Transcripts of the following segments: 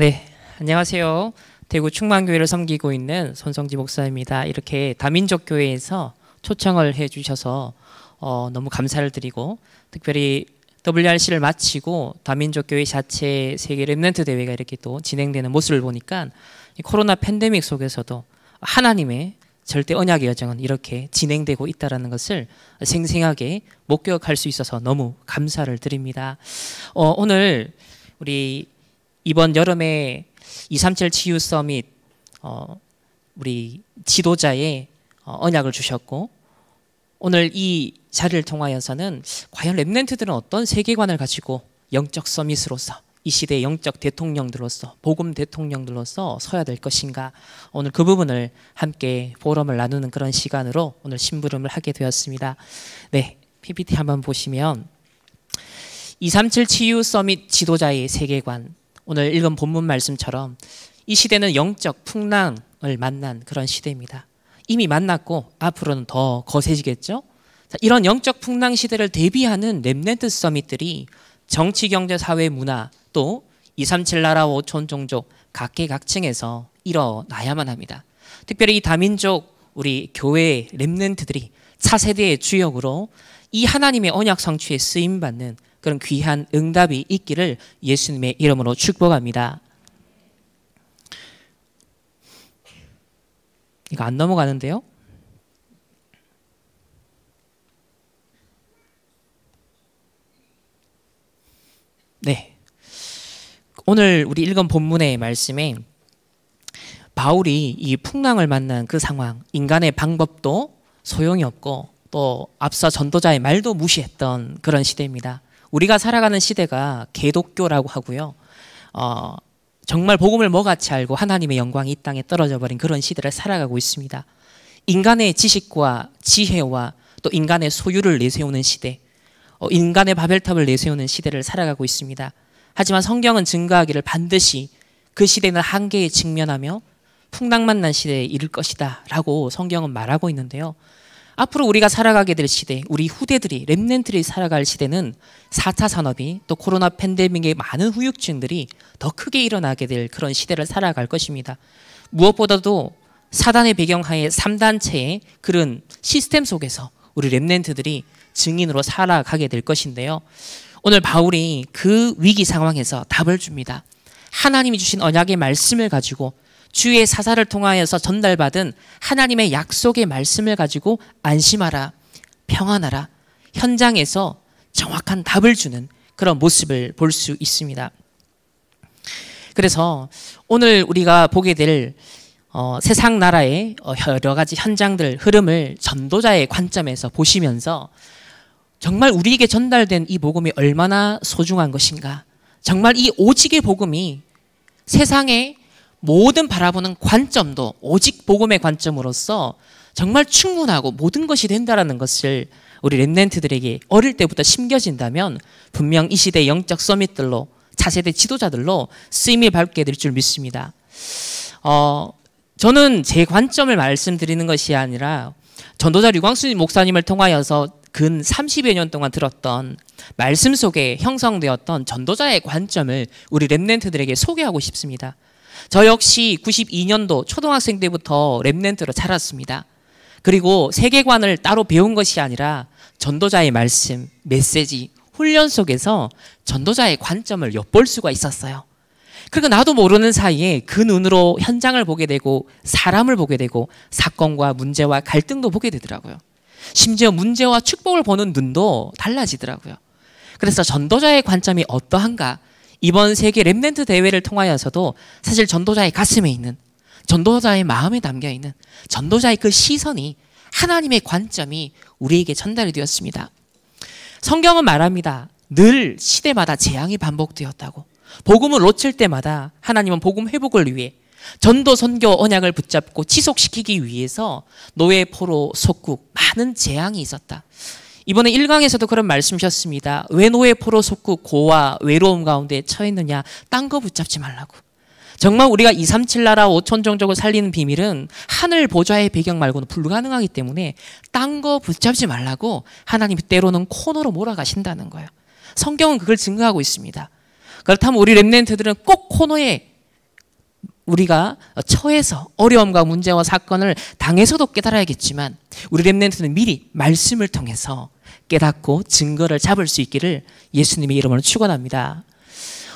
네, 안녕하세요. 대구 충만교회를 섬기고 있는 손성지 목사입니다. 이렇게 다민족 교회에서 초청을 해주셔서 어, 너무 감사를 드리고 특별히 WRC를 마치고 다민족 교회 자체 세계 랩런트 대회가 이렇게 또 진행되는 모습을 보니까 코로나 팬데믹 속에서도 하나님의 절대 언약의 여정은 이렇게 진행되고 있다라는 것을 생생하게 목격할 수 있어서 너무 감사를 드립니다. 어, 오늘 우리 이번 여름에 237 치유 서밋 어, 우리 지도자의 어, 언약을 주셨고 오늘 이 자리를 통하여서는 과연 랩넨트들은 어떤 세계관을 가지고 영적 서밋으로서 이 시대의 영적 대통령들로서 복음 대통령들로서 서야 될 것인가 오늘 그 부분을 함께 포럼을 나누는 그런 시간으로 오늘 심부름을 하게 되었습니다. 네, PPT 한번 보시면 237 치유 서밋 지도자의 세계관 오늘 읽은 본문 말씀처럼 이 시대는 영적 풍랑을 만난 그런 시대입니다. 이미 만났고 앞으로는 더 거세지겠죠. 자, 이런 영적 풍랑 시대를 대비하는 랩넨트 서밋들이 정치, 경제, 사회, 문화 또 237 나라 5천 종족 각계각층에서 일어나야만 합니다. 특별히 이 다민족 우리 교회 랩넨트들이 차세대의 주역으로 이 하나님의 언약 성취에 쓰임 받는 그런 귀한 응답이 있기를 예수님의 이름으로 축복합니다. 이거 안 넘어가는데요? 네. 오늘 우리 읽은 본문의 말씀에 바울이 이 풍랑을 만난 그 상황, 인간의 방법도 소용이 없고 또 앞서 전도자의 말도 무시했던 그런 시대입니다. 우리가 살아가는 시대가 개독교라고 하고요. 어, 정말 복음을 뭐같이 알고 하나님의 영광이 이 땅에 떨어져 버린 그런 시대를 살아가고 있습니다. 인간의 지식과 지혜와 또 인간의 소유를 내세우는 시대, 어, 인간의 바벨탑을 내세우는 시대를 살아가고 있습니다. 하지만 성경은 증거하기를 반드시 그 시대는 한계에 직면하며 풍랑만 난 시대에 이를 것이다 라고 성경은 말하고 있는데요. 앞으로 우리가 살아가게 될 시대, 우리 후대들이 랩넨트들이 살아갈 시대는 4차 산업이 또 코로나 팬데믹의 많은 후유증들이 더 크게 일어나게 될 그런 시대를 살아갈 것입니다. 무엇보다도 사단의 배경하에 3단체의 그런 시스템 속에서 우리 랩넨트들이 증인으로 살아가게 될 것인데요. 오늘 바울이 그 위기 상황에서 답을 줍니다. 하나님이 주신 언약의 말씀을 가지고 주의 사사를 통하여서 전달받은 하나님의 약속의 말씀을 가지고 안심하라, 평안하라, 현장에서 정확한 답을 주는 그런 모습을 볼 수 있습니다. 그래서 오늘 우리가 보게 될 어, 세상 나라의 어, 여러 가지 현장들, 흐름을 전도자의 관점에서 보시면서 정말 우리에게 전달된 이 복음이 얼마나 소중한 것인가. 정말 이 오직의 복음이 세상의 모든 바라보는 관점도 오직 복음의 관점으로서 정말 충분하고 모든 것이 된다라는 것을 우리 랩넨트들에게 어릴 때부터 심겨진다면 분명 이 시대 영적 서밋들로 차세대 지도자들로 쓰임이 밟게 될 줄 믿습니다. 어, 저는 제 관점을 말씀드리는 것이 아니라 전도자 류광수 목사님을 통하여서 근 30여 년 동안 들었던 말씀 속에 형성되었던 전도자의 관점을 우리 랩넨트들에게 소개하고 싶습니다. 저 역시 92년도 초등학생 때부터 랩넨트로 자랐습니다. 그리고 세계관을 따로 배운 것이 아니라 전도자의 말씀, 메시지, 훈련 속에서 전도자의 관점을 엿볼 수가 있었어요. 그리고 나도 모르는 사이에 그 눈으로 현장을 보게 되고 사람을 보게 되고 사건과 문제와 갈등도 보게 되더라고요. 심지어 문제와 축복을 보는 눈도 달라지더라고요. 그래서 전도자의 관점이 어떠한가? 이번 세계 랩넨트 대회를 통하여서도 사실 전도자의 가슴에 있는 전도자의 마음에 담겨 있는 전도자의 그 시선이 하나님의 관점이 우리에게 전달이 되었습니다. 성경은 말합니다. 늘 시대마다 재앙이 반복되었다고. 복음을 놓칠 때마다 하나님은 복음 회복을 위해 전도 선교 언약을 붙잡고 지속시키기 위해서 노예 포로 속국 많은 재앙이 있었다. 이번에 1강에서도 그런 말씀하셨습니다. 왜 노예 포로 속국 고와 외로움 가운데 처했느냐? 딴 거 붙잡지 말라고. 정말 우리가 237 나라 5천 종족을 살리는 비밀은 하늘 보좌의 배경 말고는 불가능하기 때문에 딴 거 붙잡지 말라고 하나님이 때로는 코너로 몰아가신다는 거예요. 성경은 그걸 증거하고 있습니다. 그렇다면 우리 랩넨트들은 꼭 코너에 우리가 처해서 어려움과 문제와 사건을 당해서도 깨달아야겠지만 우리 렘넨트는 미리 말씀을 통해서 깨닫고 증거를 잡을 수 있기를 예수님의 이름으로 축원합니다.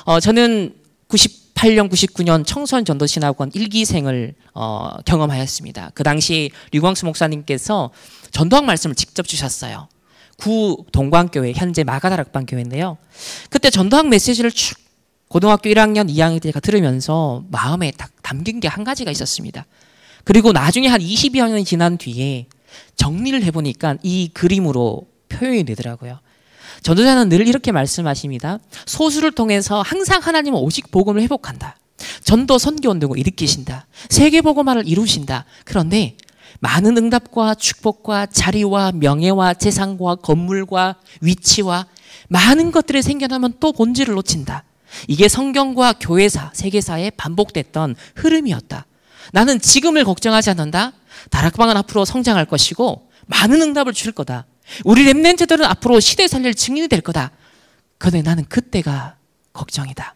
어, 저는 98년, 99년 청소년 전도신학원 일기생을 어, 경험하였습니다. 그 당시 류광수 목사님께서 전도학 말씀을 직접 주셨어요. 구 동광교회 현재 마가다락방 교회인데요. 그때 전도학 메시지를 쭉 고등학교 1학년, 2학년 때가 들으면서 마음에 딱 담긴 게 한 가지가 있었습니다. 그리고 나중에 한 22여 년이 지난 뒤에 정리를 해보니까 이 그림으로 표현이 되더라고요. 전도자는 늘 이렇게 말씀하십니다. 소수를 통해서 항상 하나님은 오직 복음을 회복한다. 전도 선교 운동을 일으키신다. 세계 복음화를 이루신다. 그런데 많은 응답과 축복과 자리와 명예와 재산과 건물과 위치와 많은 것들이 생겨나면 또 본질을 놓친다. 이게 성경과 교회사, 세계사에 반복됐던 흐름이었다. 나는 지금을 걱정하지 않는다. 다락방은 앞으로 성장할 것이고 많은 응답을 줄 거다. 우리 랩렌트들은 앞으로 시대 살릴 증인이 될 거다. 그런데 나는 그때가 걱정이다.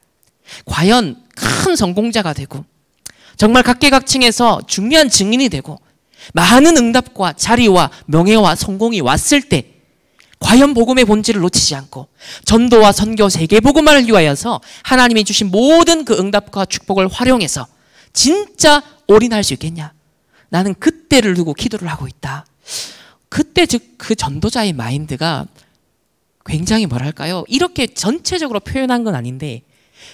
과연 큰 성공자가 되고 정말 각계각층에서 중요한 증인이 되고 많은 응답과 자리와 명예와 성공이 왔을 때 과연 복음의 본질을 놓치지 않고 전도와 선교 세계 복음만을 위하여서 하나님이 주신 모든 그 응답과 축복을 활용해서 진짜 올인할 수 있겠냐? 나는 그때를 두고 기도를 하고 있다. 그때 즉 그 전도자의 마인드가 굉장히 뭐랄까요? 이렇게 전체적으로 표현한 건 아닌데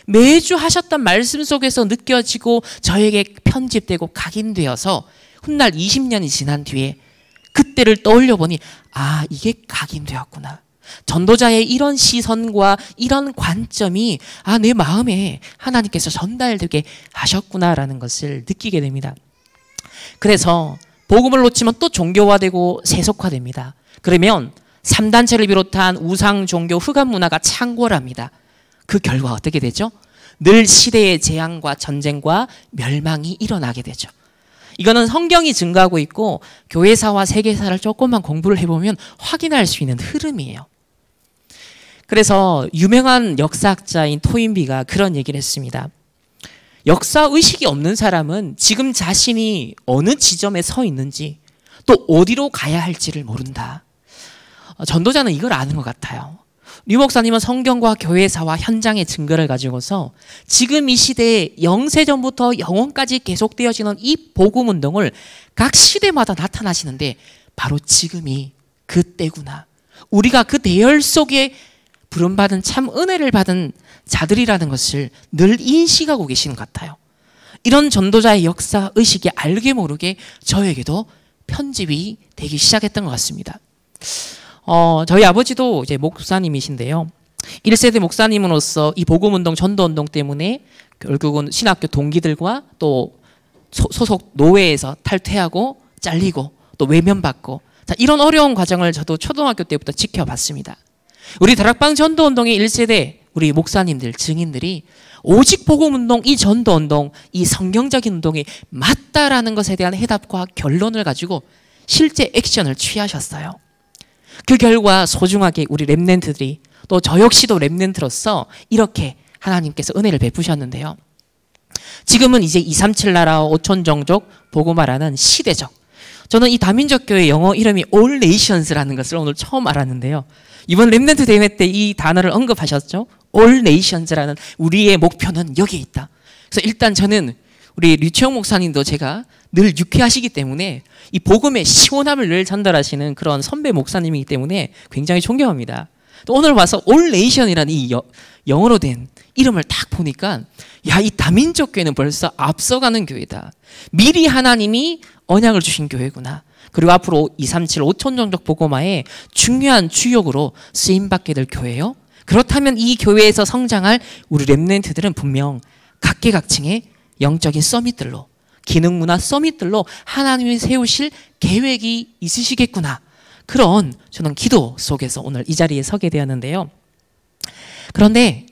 매주 하셨던 말씀 속에서 느껴지고 저에게 편집되고 각인되어서 훗날 20년이 지난 뒤에 그때를 떠올려 보니 아 이게 각인되었구나. 전도자의 이런 시선과 이런 관점이 아 내 마음에 하나님께서 전달되게 하셨구나라는 것을 느끼게 됩니다. 그래서 복음을 놓치면 또 종교화되고 세속화됩니다. 그러면 3단체를 비롯한 우상 종교 흑암 문화가 창궐합니다. 그 결과 어떻게 되죠? 늘 시대의 재앙과 전쟁과 멸망이 일어나게 되죠. 이거는 성경이 증가하고 있고 교회사와 세계사를 조금만 공부를 해보면 확인할 수 있는 흐름이에요. 그래서 유명한 역사학자인 토인비가 그런 얘기를 했습니다. 역사 의식이 없는 사람은 지금 자신이 어느 지점에 서 있는지 또 어디로 가야 할지를 모른다. 전도자는 이걸 아는 것 같아요. 류 목사님은 성경과 교회사와 현장의 증거를 가지고서 지금 이 시대에 영세전부터 영원까지 계속되어지는 이 복음 운동을 각 시대마다 나타나시는데 바로 지금이 그 때구나. 우리가 그 대열 속에 부름받은 참 은혜를 받은 자들이라는 것을 늘 인식하고 계시는 것 같아요. 이런 전도자의 역사 의식이 알게 모르게 저에게도 편집이 되기 시작했던 것 같습니다. 어, 저희 아버지도 이제 목사님이신데요. 1세대 목사님으로서 이 복음운동, 전도운동 때문에 결국은 신학교 동기들과 또 소 속 노회에서 탈퇴하고 잘리고 또 외면받고 자, 이런 어려운 과정을 저도 초등학교 때부터 지켜봤습니다. 우리 다락방 전도운동의 1세대 우리 목사님들, 증인들이 오직 복음 운동, 이 전도 운동, 이 성경적인 운동이 맞다라는 것에 대한 해답과 결론을 가지고 실제 액션을 취하셨어요. 그 결과 소중하게 우리 Remnant들이 또 저 역시도 Remnant로서 이렇게 하나님께서 은혜를 베푸셨는데요. 지금은 이제 237 나라 5천 종족 복음화라는 시대적. 저는 이 다민족 교회 영어 이름이 All Nations라는 것을 오늘 처음 알았는데요. 이번 Remnant 대회 때 이 단어를 언급하셨죠. All Nations라는 우리의 목표는 여기에 있다. 그래서 일단 저는 우리 류채영 목사님도 제가 늘 유쾌하시기 때문에 이 복음의 시원함을 늘 전달하시는 그런 선배 목사님이기 때문에 굉장히 존경합니다. 또 오늘 와서 올 네이션이라는 이 여, 영어로 된 이름을 딱 보니까 야, 이 다민족 교회는 벌써 앞서가는 교회다. 미리 하나님이 언약을 주신 교회구나. 그리고 앞으로 237 5천 정적 복음화의 중요한 주역으로 쓰임 받게 될 교회요. 그렇다면 이 교회에서 성장할 우리 렘넨트들은 분명 각계각층의 영적인 서밋들로 기능 문화 서밋들로 하나님이 세우실 계획이 있으시겠구나. 그런 저는 기도 속에서 오늘 이 자리에 서게 되었는데요. 그런데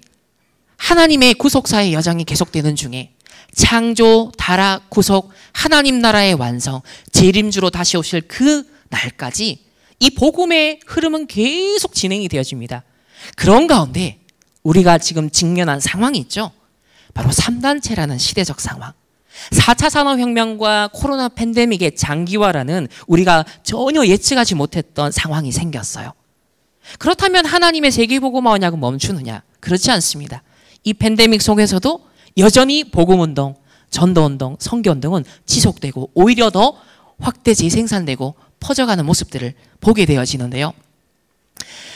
하나님의 구속사의 여정이 계속되는 중에 창조, 타락, 구속, 하나님 나라의 완성, 재림주로 다시 오실 그 날까지 이 복음의 흐름은 계속 진행이 되어집니다. 그런 가운데 우리가 지금 직면한 상황이 있죠. 바로 3단체라는 시대적 상황. 4차 산업혁명과 코로나 팬데믹의 장기화라는 우리가 전혀 예측하지 못했던 상황이 생겼어요. 그렇다면 하나님의 세계복음화 언약은 멈추느냐? 그렇지 않습니다. 이 팬데믹 속에서도 여전히 복음운동, 전도운동, 성교운동은 지속되고 오히려 더 확대 재생산되고 퍼져가는 모습들을 보게 되어지는데요.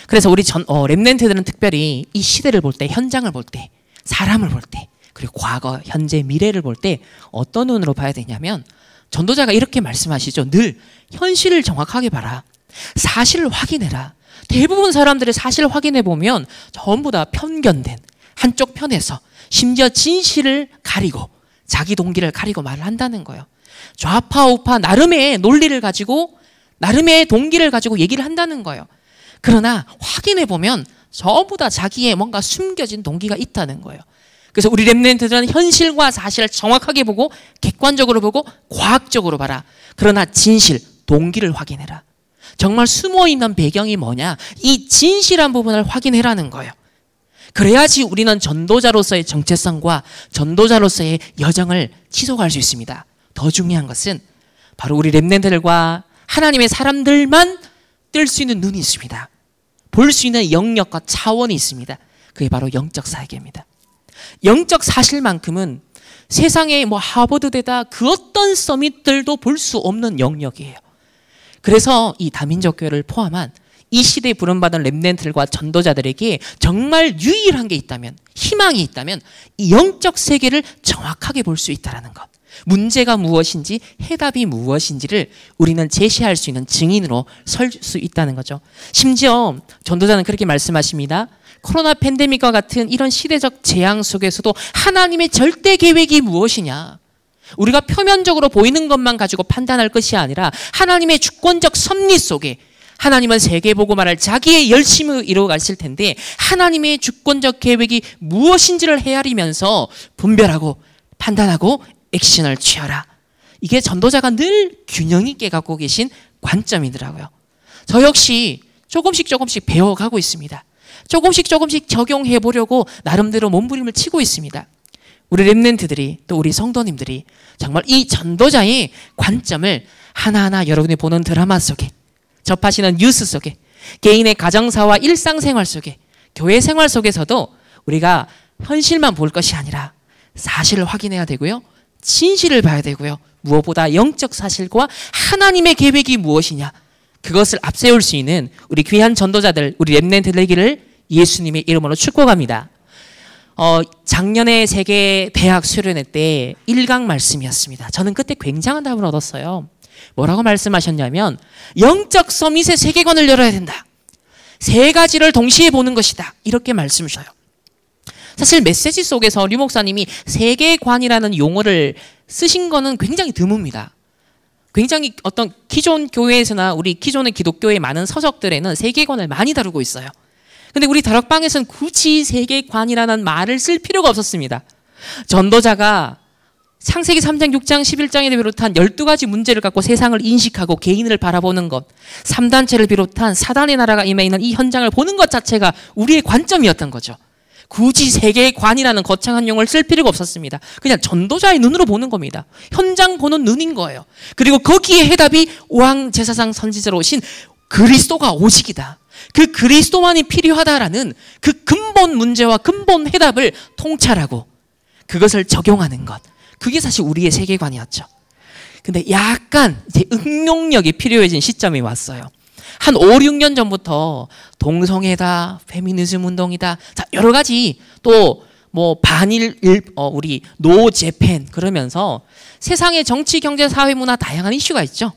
그래서 우리 전, 어, 랩넨트들은 특별히 이 시대를 볼 때, 현장을 볼 때, 사람을 볼 때, 그리고 과거, 현재, 미래를 볼 때 어떤 눈으로 봐야 되냐면 전도자가 이렇게 말씀하시죠. 늘 현실을 정확하게 봐라. 사실을 확인해라. 대부분 사람들의 사실을 확인해 보면 전부 다 편견된 한쪽 편에서 심지어 진실을 가리고 자기 동기를 가리고 말을 한다는 거예요. 좌파 우파 나름의 논리를 가지고 나름의 동기를 가지고 얘기를 한다는 거예요. 그러나 확인해 보면 전부 다 자기의 뭔가 숨겨진 동기가 있다는 거예요. 그래서 우리 랩넨트들은 현실과 사실을 정확하게 보고 객관적으로 보고 과학적으로 봐라. 그러나 진실, 동기를 확인해라. 정말 숨어 있는 배경이 뭐냐? 이 진실한 부분을 확인해라는 거예요. 그래야지 우리는 전도자로서의 정체성과 전도자로서의 여정을 지속할 수 있습니다. 더 중요한 것은 바로 우리 랩넨트들과 하나님의 사람들만 뜰 수 있는 눈이 있습니다. 볼 수 있는 영역과 차원이 있습니다. 그게 바로 영적 사계입니다. 영적 사실만큼은 세상에 뭐 하버드대다 그 어떤 서밋들도 볼 수 없는 영역이에요. 그래서 이 다민족 교회를 포함한 이 시대에 부름받은 랩넨트들과 전도자들에게 정말 유일한 게 있다면 희망이 있다면 이 영적 세계를 정확하게 볼 수 있다라는 것. 문제가 무엇인지 해답이 무엇인지를 우리는 제시할 수 있는 증인으로 설 수 있다는 거죠. 심지어 전도자는 그렇게 말씀하십니다. 코로나 팬데믹과 같은 이런 시대적 재앙 속에서도 하나님의 절대 계획이 무엇이냐? 우리가 표면적으로 보이는 것만 가지고 판단할 것이 아니라 하나님의 주권적 섭리 속에 하나님은 세계보고말을 자기의 열심을 이루어 가실 텐데 하나님의 주권적 계획이 무엇인지를 헤아리면서 분별하고 판단하고 액션을 취하라. 이게 전도자가 늘 균형 있게 갖고 계신 관점이더라고요. 저 역시 조금씩 조금씩 배워가고 있습니다. 조금씩 조금씩 적용해 보려고 나름대로 몸부림을 치고 있습니다. 우리 랩넨트들이 또 우리 성도님들이 정말 이 전도자의 관점을 하나하나 여러분이 보는 드라마 속에 접하시는 뉴스 속에 개인의 가정사와 일상생활 속에 교회 생활 속에서도 우리가 현실만 볼 것이 아니라 사실을 확인해야 되고요. 진실을 봐야 되고요. 무엇보다 영적 사실과 하나님의 계획이 무엇이냐 그것을 앞세울 수 있는 우리 귀한 전도자들 우리 랩넨트 되기를 예수님의 이름으로 축복합니다. 어, 작년에 세계 대학 수련회 때 1강 말씀이었습니다. 저는 그때 굉장한 답을 얻었어요. 뭐라고 말씀하셨냐면 영적 서밋의 세계관을 열어야 된다. 세 가지를 동시에 보는 것이다. 이렇게 말씀을 주셔요. 사실 메시지 속에서 류 목사님이 세계관이라는 용어를 쓰신 거는 굉장히 드뭅니다. 굉장히 어떤 기존 교회에서나 우리 기존의 기독교의 많은 서적들에는 세계관을 많이 다루고 있어요. 근데 우리 다락방에서는 굳이 세계관이라는 말을 쓸 필요가 없었습니다. 전도자가 창세기 3장, 6장, 11장에 비롯한 12가지 문제를 갖고 세상을 인식하고 개인을 바라보는 것, 3단체를 비롯한 사단의 나라가 임해 있는 이 현장을 보는 것 자체가 우리의 관점이었던 거죠. 굳이 세계관이라는 거창한 용어를 쓸 필요가 없었습니다. 그냥 전도자의 눈으로 보는 겁니다. 현장 보는 눈인 거예요. 그리고 거기에 해답이 왕 제사상 선지자로 오신 그리스도가 오직이다. 그 그리스도만이 필요하다라는 그 근본 문제와 근본 해답을 통찰하고 그것을 적용하는 것. 그게 사실 우리의 세계관이었죠. 근데 약간 이제 응용력이 필요해진 시점이 왔어요. 한 5, 6년 전부터 동성애다, 페미니즘 운동이다, 자, 여러 가지 또 뭐 반일 일, 어, 우리 No Japan 그러면서 세상의 정치, 경제, 사회, 문화 다양한 이슈가 있죠.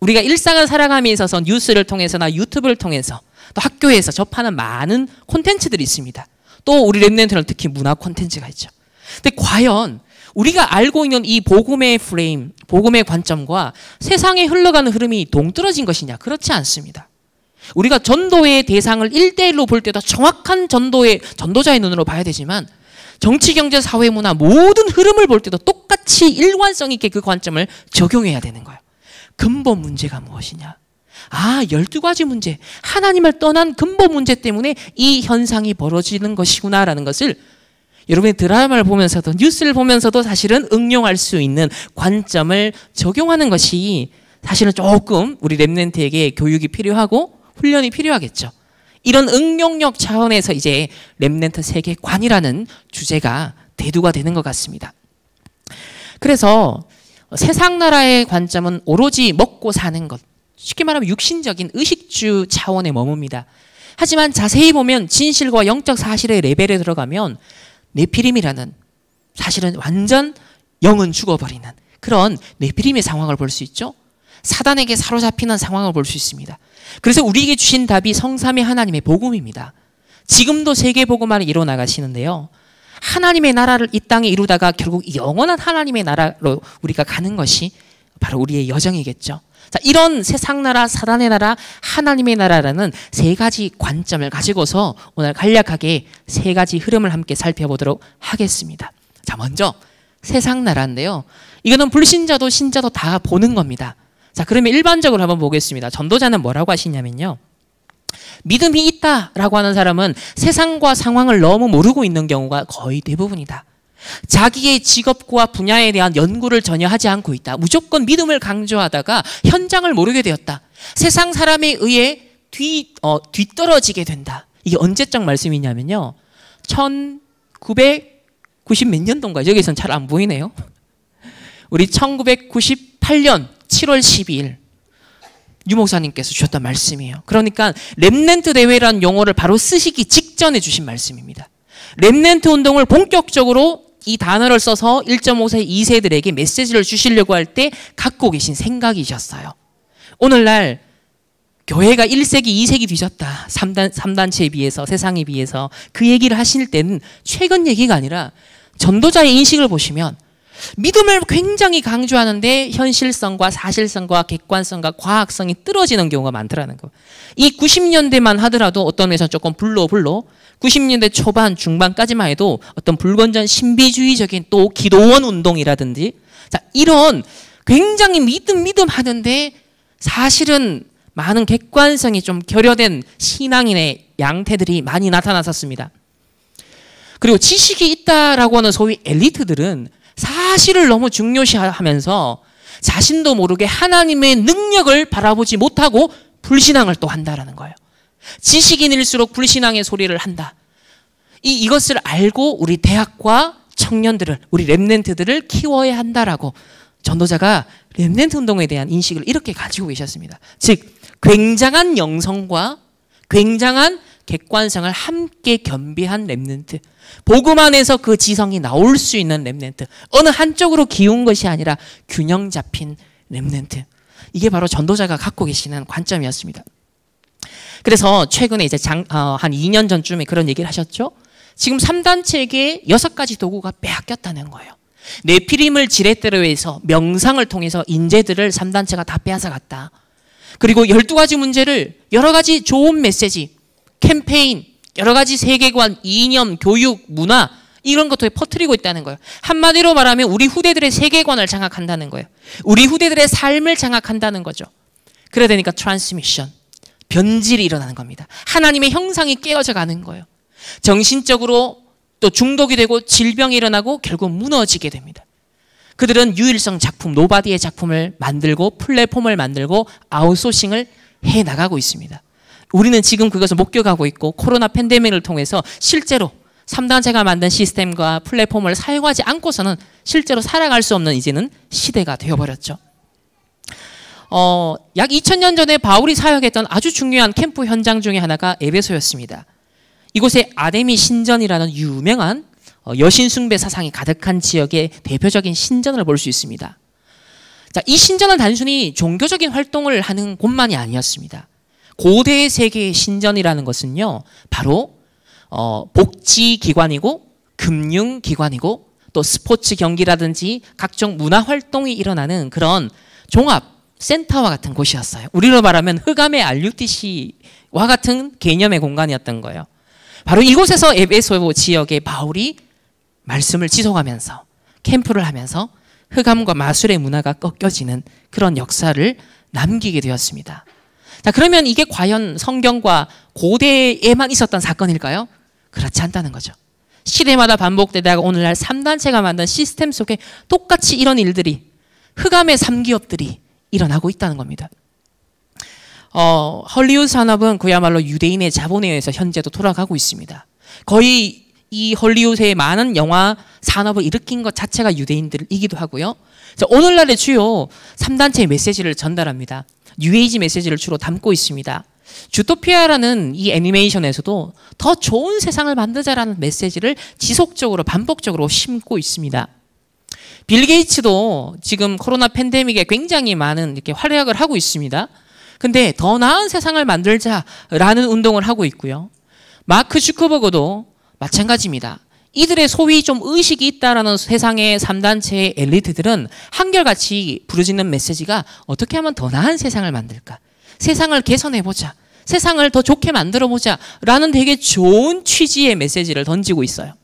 우리가 일상을 살아감에 있어서 뉴스를 통해서나 유튜브를 통해서 또 학교에서 접하는 많은 콘텐츠들이 있습니다. 또 우리 Remnant는 특히 문화 콘텐츠가 있죠. 근데 과연 우리가 알고 있는 이 복음의 프레임, 복음의 관점과 세상에 흘러가는 흐름이 동떨어진 것이냐? 그렇지 않습니다. 우리가 전도의 대상을 1대1로 볼 때도 정확한 전도의, 전도자의 눈으로 봐야 되지만 정치, 경제, 사회, 문화 모든 흐름을 볼 때도 똑같이 일관성 있게 그 관점을 적용해야 되는 거예요. 근본 문제가 무엇이냐? 아, 12가지 문제. 하나님을 떠난 근본 문제 때문에 이 현상이 벌어지는 것이구나라는 것을 여러분이 드라마를 보면서도 뉴스를 보면서도 사실은 응용할 수 있는 관점을 적용하는 것이 사실은 조금 우리 랩렌트에게 교육이 필요하고 훈련이 필요하겠죠. 이런 응용력 차원에서 이제 랩렌트 세계관이라는 주제가 대두가 되는 것 같습니다. 그래서 세상 나라의 관점은 오로지 먹고 사는 것. 쉽게 말하면 육신적인 의식주 차원에 머뭅니다. 하지만 자세히 보면 진실과 영적 사실의 레벨에 들어가면 네피림이라는 사실은 완전 영은 죽어버리는 그런 네피림의 상황을 볼 수 있죠. 사단에게 사로잡히는 상황을 볼 수 있습니다. 그래서 우리에게 주신 답이 성삼위 하나님의 복음입니다. 지금도 세계 복음화를 이뤄 나가시는데요. 하나님의 나라를 이 땅에 이루다가 결국 영원한 하나님의 나라로 우리가 가는 것이 바로 우리의 여정이겠죠. 자, 이런 세상 나라, 사단의 나라, 하나님의 나라라는 세 가지 관점을 가지고서 오늘 간략하게 세 가지 흐름을 함께 살펴보도록 하겠습니다. 자, 먼저 세상 나라인데요. 이거는 불신자도 신자도 다 보는 겁니다. 자, 그러면 일반적으로 한번 보겠습니다. 전도자는 뭐라고 하시냐면요. 믿음이 있다라고 하는 사람은 세상과 상황을 너무 모르고 있는 경우가 거의 대부분이다. 자기의 직업과 분야에 대한 연구를 전혀 하지 않고 있다. 무조건 믿음을 강조하다가 현장을 모르게 되었다. 세상 사람에 의해 뒤, 어, 뒤떨어지게 된다. 이게 언제적 말씀이냐면요. 1990 몇 년도인가? 여기서는 잘안 보이네요. 우리 1998년 7월 12일 유목사님께서 주셨던 말씀이에요. 그러니까 Remnant 대회란 용어를 바로 쓰시기 직전에 주신 말씀입니다. Remnant 운동을 본격적으로 이 단어를 써서 1.5세, 2세들에게 메시지를 주시려고 할 때 갖고 계신 생각이셨어요. 오늘날 교회가 1세기, 2세기 뒤졌다. 3단, 3단체에 비해서, 세상에 비해서 그 얘기를 하실 때는 최근 얘기가 아니라 전도자의 인식을 보시면 믿음을 굉장히 강조하는데 현실성과 사실성과 객관성과 과학성이 떨어지는 경우가 많더라는 거. 이 90년대만 하더라도 어떤 면에서 조금 불로 불로 90년대 초반 중반까지만 해도 어떤 불건전 신비주의적인 또 기도원 운동이라든지 자 이런 굉장히 믿음 믿음 하는데 사실은 많은 객관성이 좀 결여된 신앙인의 양태들이 많이 나타났었습니다. 그리고 지식이 있다라고 하는 소위 엘리트들은 사실을 너무 중요시하면서 자신도 모르게 하나님의 능력을 바라보지 못하고 불신앙을 또 한다라는 거예요. 지식인일수록 불신앙의 소리를 한다. 이 이것을 알고 우리 대학과 청년들을 우리 렘넨트들을 키워야 한다라고 전도자가 remnant 운동에 대한 인식을 이렇게 가지고 계셨습니다. 즉 굉장한 영성과 굉장한 객관성을 함께 겸비한 remnant. 복음 안에서 그 지성이 나올 수 있는 remnant. 어느 한쪽으로 기운 것이 아니라 균형 잡힌 remnant. 이게 바로 전도자가 갖고 계시는 관점이었습니다. 그래서 최근에 이제 장, 어, 한 2년 전쯤에 그런 얘기를 하셨죠. 지금 3단체에게 6가지 도구가 빼앗겼다는 거예요. 네피림을 지렛대로 해서 명상을 통해서 인재들을 3단체가 다 빼앗아갔다. 그리고 12가지 문제를 여러 가지 좋은 메시지, 캠페인, 여러 가지 세계관, 이념, 교육, 문화 이런 것들을 퍼뜨리고 있다는 거예요. 한마디로 말하면 우리 후대들의 세계관을 장악한다는 거예요. 우리 후대들의 삶을 장악한다는 거죠. 그래야 되니까 transmission, 변질이 일어나는 겁니다. 하나님의 형상이 깨어져 가는 거예요. 정신적으로 또 중독이 되고 질병이 일어나고 결국 무너지게 됩니다. 그들은 유일성 작품, nobody의 작품을 만들고 플랫폼을 만들고 아웃소싱을 해 나가고 있습니다. 우리는 지금 그것을 목격하고 있고 코로나 팬데믹을 통해서 실제로 3단체가 만든 시스템과 플랫폼을 사용하지 않고서는 실제로 살아갈 수 없는 이제는 시대가 되어버렸죠. 어, 약 2000년 전에 바울이 사역했던 아주 중요한 캠프 현장 중에 하나가 에베소였습니다. 이곳에 아데미 신전이라는 유명한 어, 여신 숭배 사상이 가득한 지역의 대표적인 신전을 볼 수 있습니다. 자, 이 신전은 단순히 종교적인 활동을 하는 곳만이 아니었습니다. 고대 세계의 신전이라는 것은요, 바로 어, 복지 기관이고 금융 기관이고 또 스포츠 경기라든지 각종 문화 활동이 일어나는 그런 종합 센터와 같은 곳이었어요. 우리로 말하면 흑암의 RUTC와 같은 개념의 공간이었던 거예요. 바로 이곳에서 에베소 지역의 바울이 말씀을 지속하면서 캠프를 하면서 흑암과 마술의 문화가 꺾여지는 그런 역사를 남기게 되었습니다. 자, 그러면 이게 과연 성경과 고대에만 있었던 사건일까요? 그렇지 않다는 거죠. 시대마다 반복되다가 오늘날 3단체가 만든 시스템 속에 똑같이 이런 일들이 흑암의 3기업들이 일어나고 있다는 겁니다. 어, 헐리우드 산업은 그야말로 유대인의 자본에 의해서 현재도 돌아가고 있습니다. 거의 이 헐리우드의 많은 영화 산업을 일으킨 것 자체가 유대인들이기도 하고요. 자, 오늘날의 주요 3단체의 메시지를 전달합니다. 뉴에이지 메시지를 주로 담고 있습니다. 주토피아라는 이 애니메이션에서도 더 좋은 세상을 만들자라는 메시지를 지속적으로 반복적으로 심고 있습니다. 빌 게이츠도 지금 코로나 팬데믹에 굉장히 많은 이렇게 활약을 하고 있습니다. 근데 더 나은 세상을 만들자라는 운동을 하고 있고요. 마크 주커버그도 마찬가지입니다. 이들의 소위 좀 의식이 있다라는 세상의 3단체의 엘리트들은 한결같이 부르짖는 메시지가 어떻게 하면 더 나은 세상을 만들까? 세상을 개선해보자. 세상을 더 좋게 만들어보자. 라는 되게 좋은 취지의 메시지를 던지고 있어요.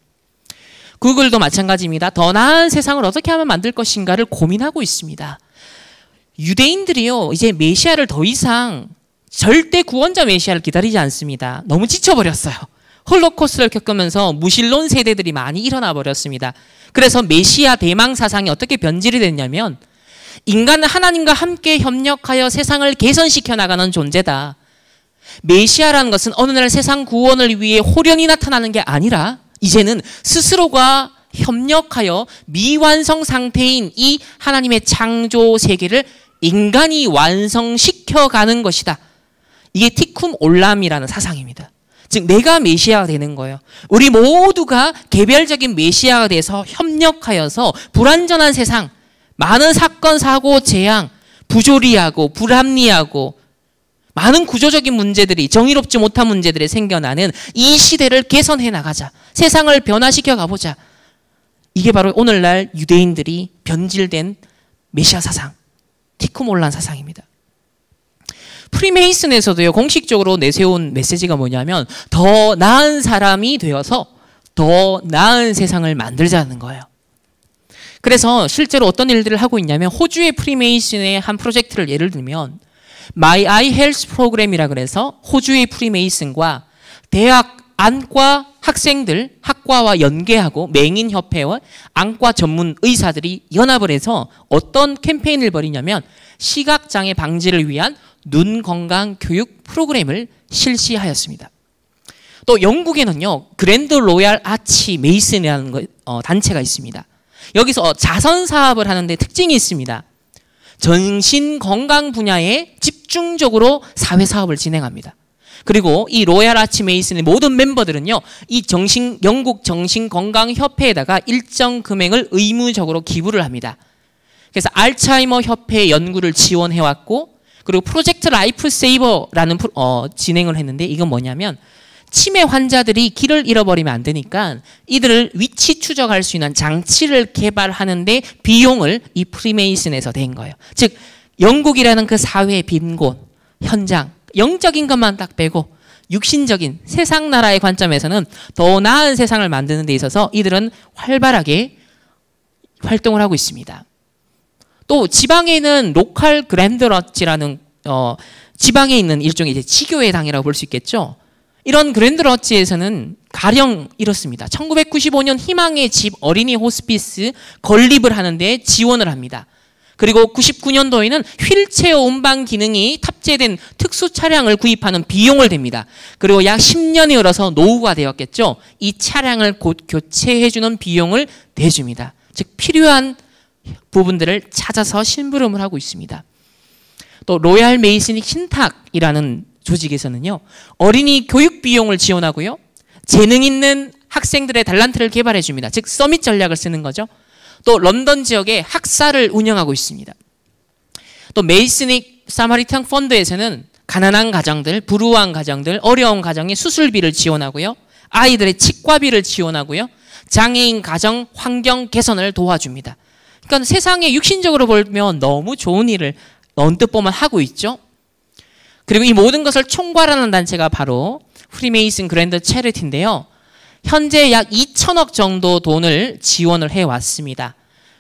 구글도 마찬가지입니다. 더 나은 세상을 어떻게 하면 만들 것인가를 고민하고 있습니다. 유대인들이요, 이제 메시아를 더 이상 절대 구원자 메시아를 기다리지 않습니다. 너무 지쳐버렸어요. 홀로코스를 겪으면서 무신론 세대들이 많이 일어나 버렸습니다. 그래서 메시아 대망 사상이 어떻게 변질이 됐냐면 인간은 하나님과 함께 협력하여 세상을 개선시켜 나가는 존재다. 메시아라는 것은 어느 날 세상 구원을 위해 호련히 나타나는 게 아니라 이제는 스스로가 협력하여 미완성 상태인 이 하나님의 창조 세계를 인간이 완성시켜 가는 것이다. 이게 티쿰 올람이라는 사상입니다. 즉 내가 메시아가 되는 거예요. 우리 모두가 개별적인 메시아가 돼서 협력하여서 불완전한 세상, 많은 사건, 사고, 재앙, 부조리하고 불합리하고 많은 구조적인 문제들이 정의롭지 못한 문제들이 생겨나는 이 시대를 개선해 나가자. 세상을 변화시켜 가보자. 이게 바로 오늘날 유대인들이 변질된 메시아 사상, 티쿠몰란 사상입니다. 프리메이슨에서도요, 공식적으로 내세운 메시지가 뭐냐면, 더 나은 사람이 되어서 더 나은 세상을 만들자는 거예요. 그래서 실제로 어떤 일들을 하고 있냐면, 호주의 프리메이슨의 한 프로젝트를 예를 들면, My Eye Health 프로그램이라 그래서 호주의 프리메이슨과 대학 안과 학생들, 학과와 연계하고 맹인 협회와 안과 전문 의사들이 연합을 해서 어떤 캠페인을 벌이냐면 시각 장애 방지를 위한 눈 건강 교육 프로그램을 실시하였습니다. 또 영국에는요, Grand Royal Arch Mason이라는 거, 어, 단체가 있습니다. 여기서 자선 사업을 하는데 특징이 있습니다. 정신 건강 분야에 집중적으로 사회 사업을 진행합니다. 그리고 이 Royal Arch Mason의 모든 멤버들은요, 이 정신, 영국 정신건강협회에다가 일정 금액을 의무적으로 기부를 합니다. 그래서 알츠하이머 협회 연구를 지원해왔고, 그리고 Project Lifesaver라는 어, 진행을 했는데, 이건 뭐냐면, 치매 환자들이 길을 잃어버리면 안 되니까 이들을 위치 추적할 수 있는 장치를 개발하는데 비용을 이 프리메이슨에서 낸 거예요. 즉 영국이라는 그 사회의 빈 곳, 현장, 영적인 것만 딱 빼고 육신적인 세상 나라의 관점에서는 더 나은 세상을 만드는 데 있어서 이들은 활발하게 활동을 하고 있습니다. 또 지방에 있는 로컬 그랜드러치라는 어, 지방에 있는 일종의 이제 지교회 당이라고 볼 수 있겠죠. 이런 그랜드러치에서는 가령 이렇습니다. 1995년 희망의 집 어린이 호스피스 건립을 하는데 지원을 합니다. 그리고 99년도에는 휠체어 운반 기능이 탑재된 특수 차량을 구입하는 비용을 댑니다. 그리고 약 10년이 흘러서 노후가 되었겠죠. 이 차량을 곧 교체해주는 비용을 대줍니다. 즉 필요한 부분들을 찾아서 심부름을 하고 있습니다. 또 Royal Masonic 신탁이라는 조직에서는요. 어린이 교육 비용을 지원하고요. 재능 있는 학생들의 달란트를 개발해 줍니다. 즉 서밋 전략을 쓰는 거죠. 또 런던 지역에 학사를 운영하고 있습니다. 또 메이스닉 사마리탄 펀드에서는 가난한 가정들, 불우한 가정들, 어려운 가정의 수술비를 지원하고요. 아이들의 치과비를 지원하고요. 장애인 가정 환경 개선을 도와줍니다. 그러니까 세상에 육신적으로 보면 너무 좋은 일을 언뜻 보면 하고 있죠. 그리고 이 모든 것을 총괄하는 단체가 바로 프리메이슨 Grand Charity인데요. 현재 약 2천억 정도 돈을 지원을 해왔습니다.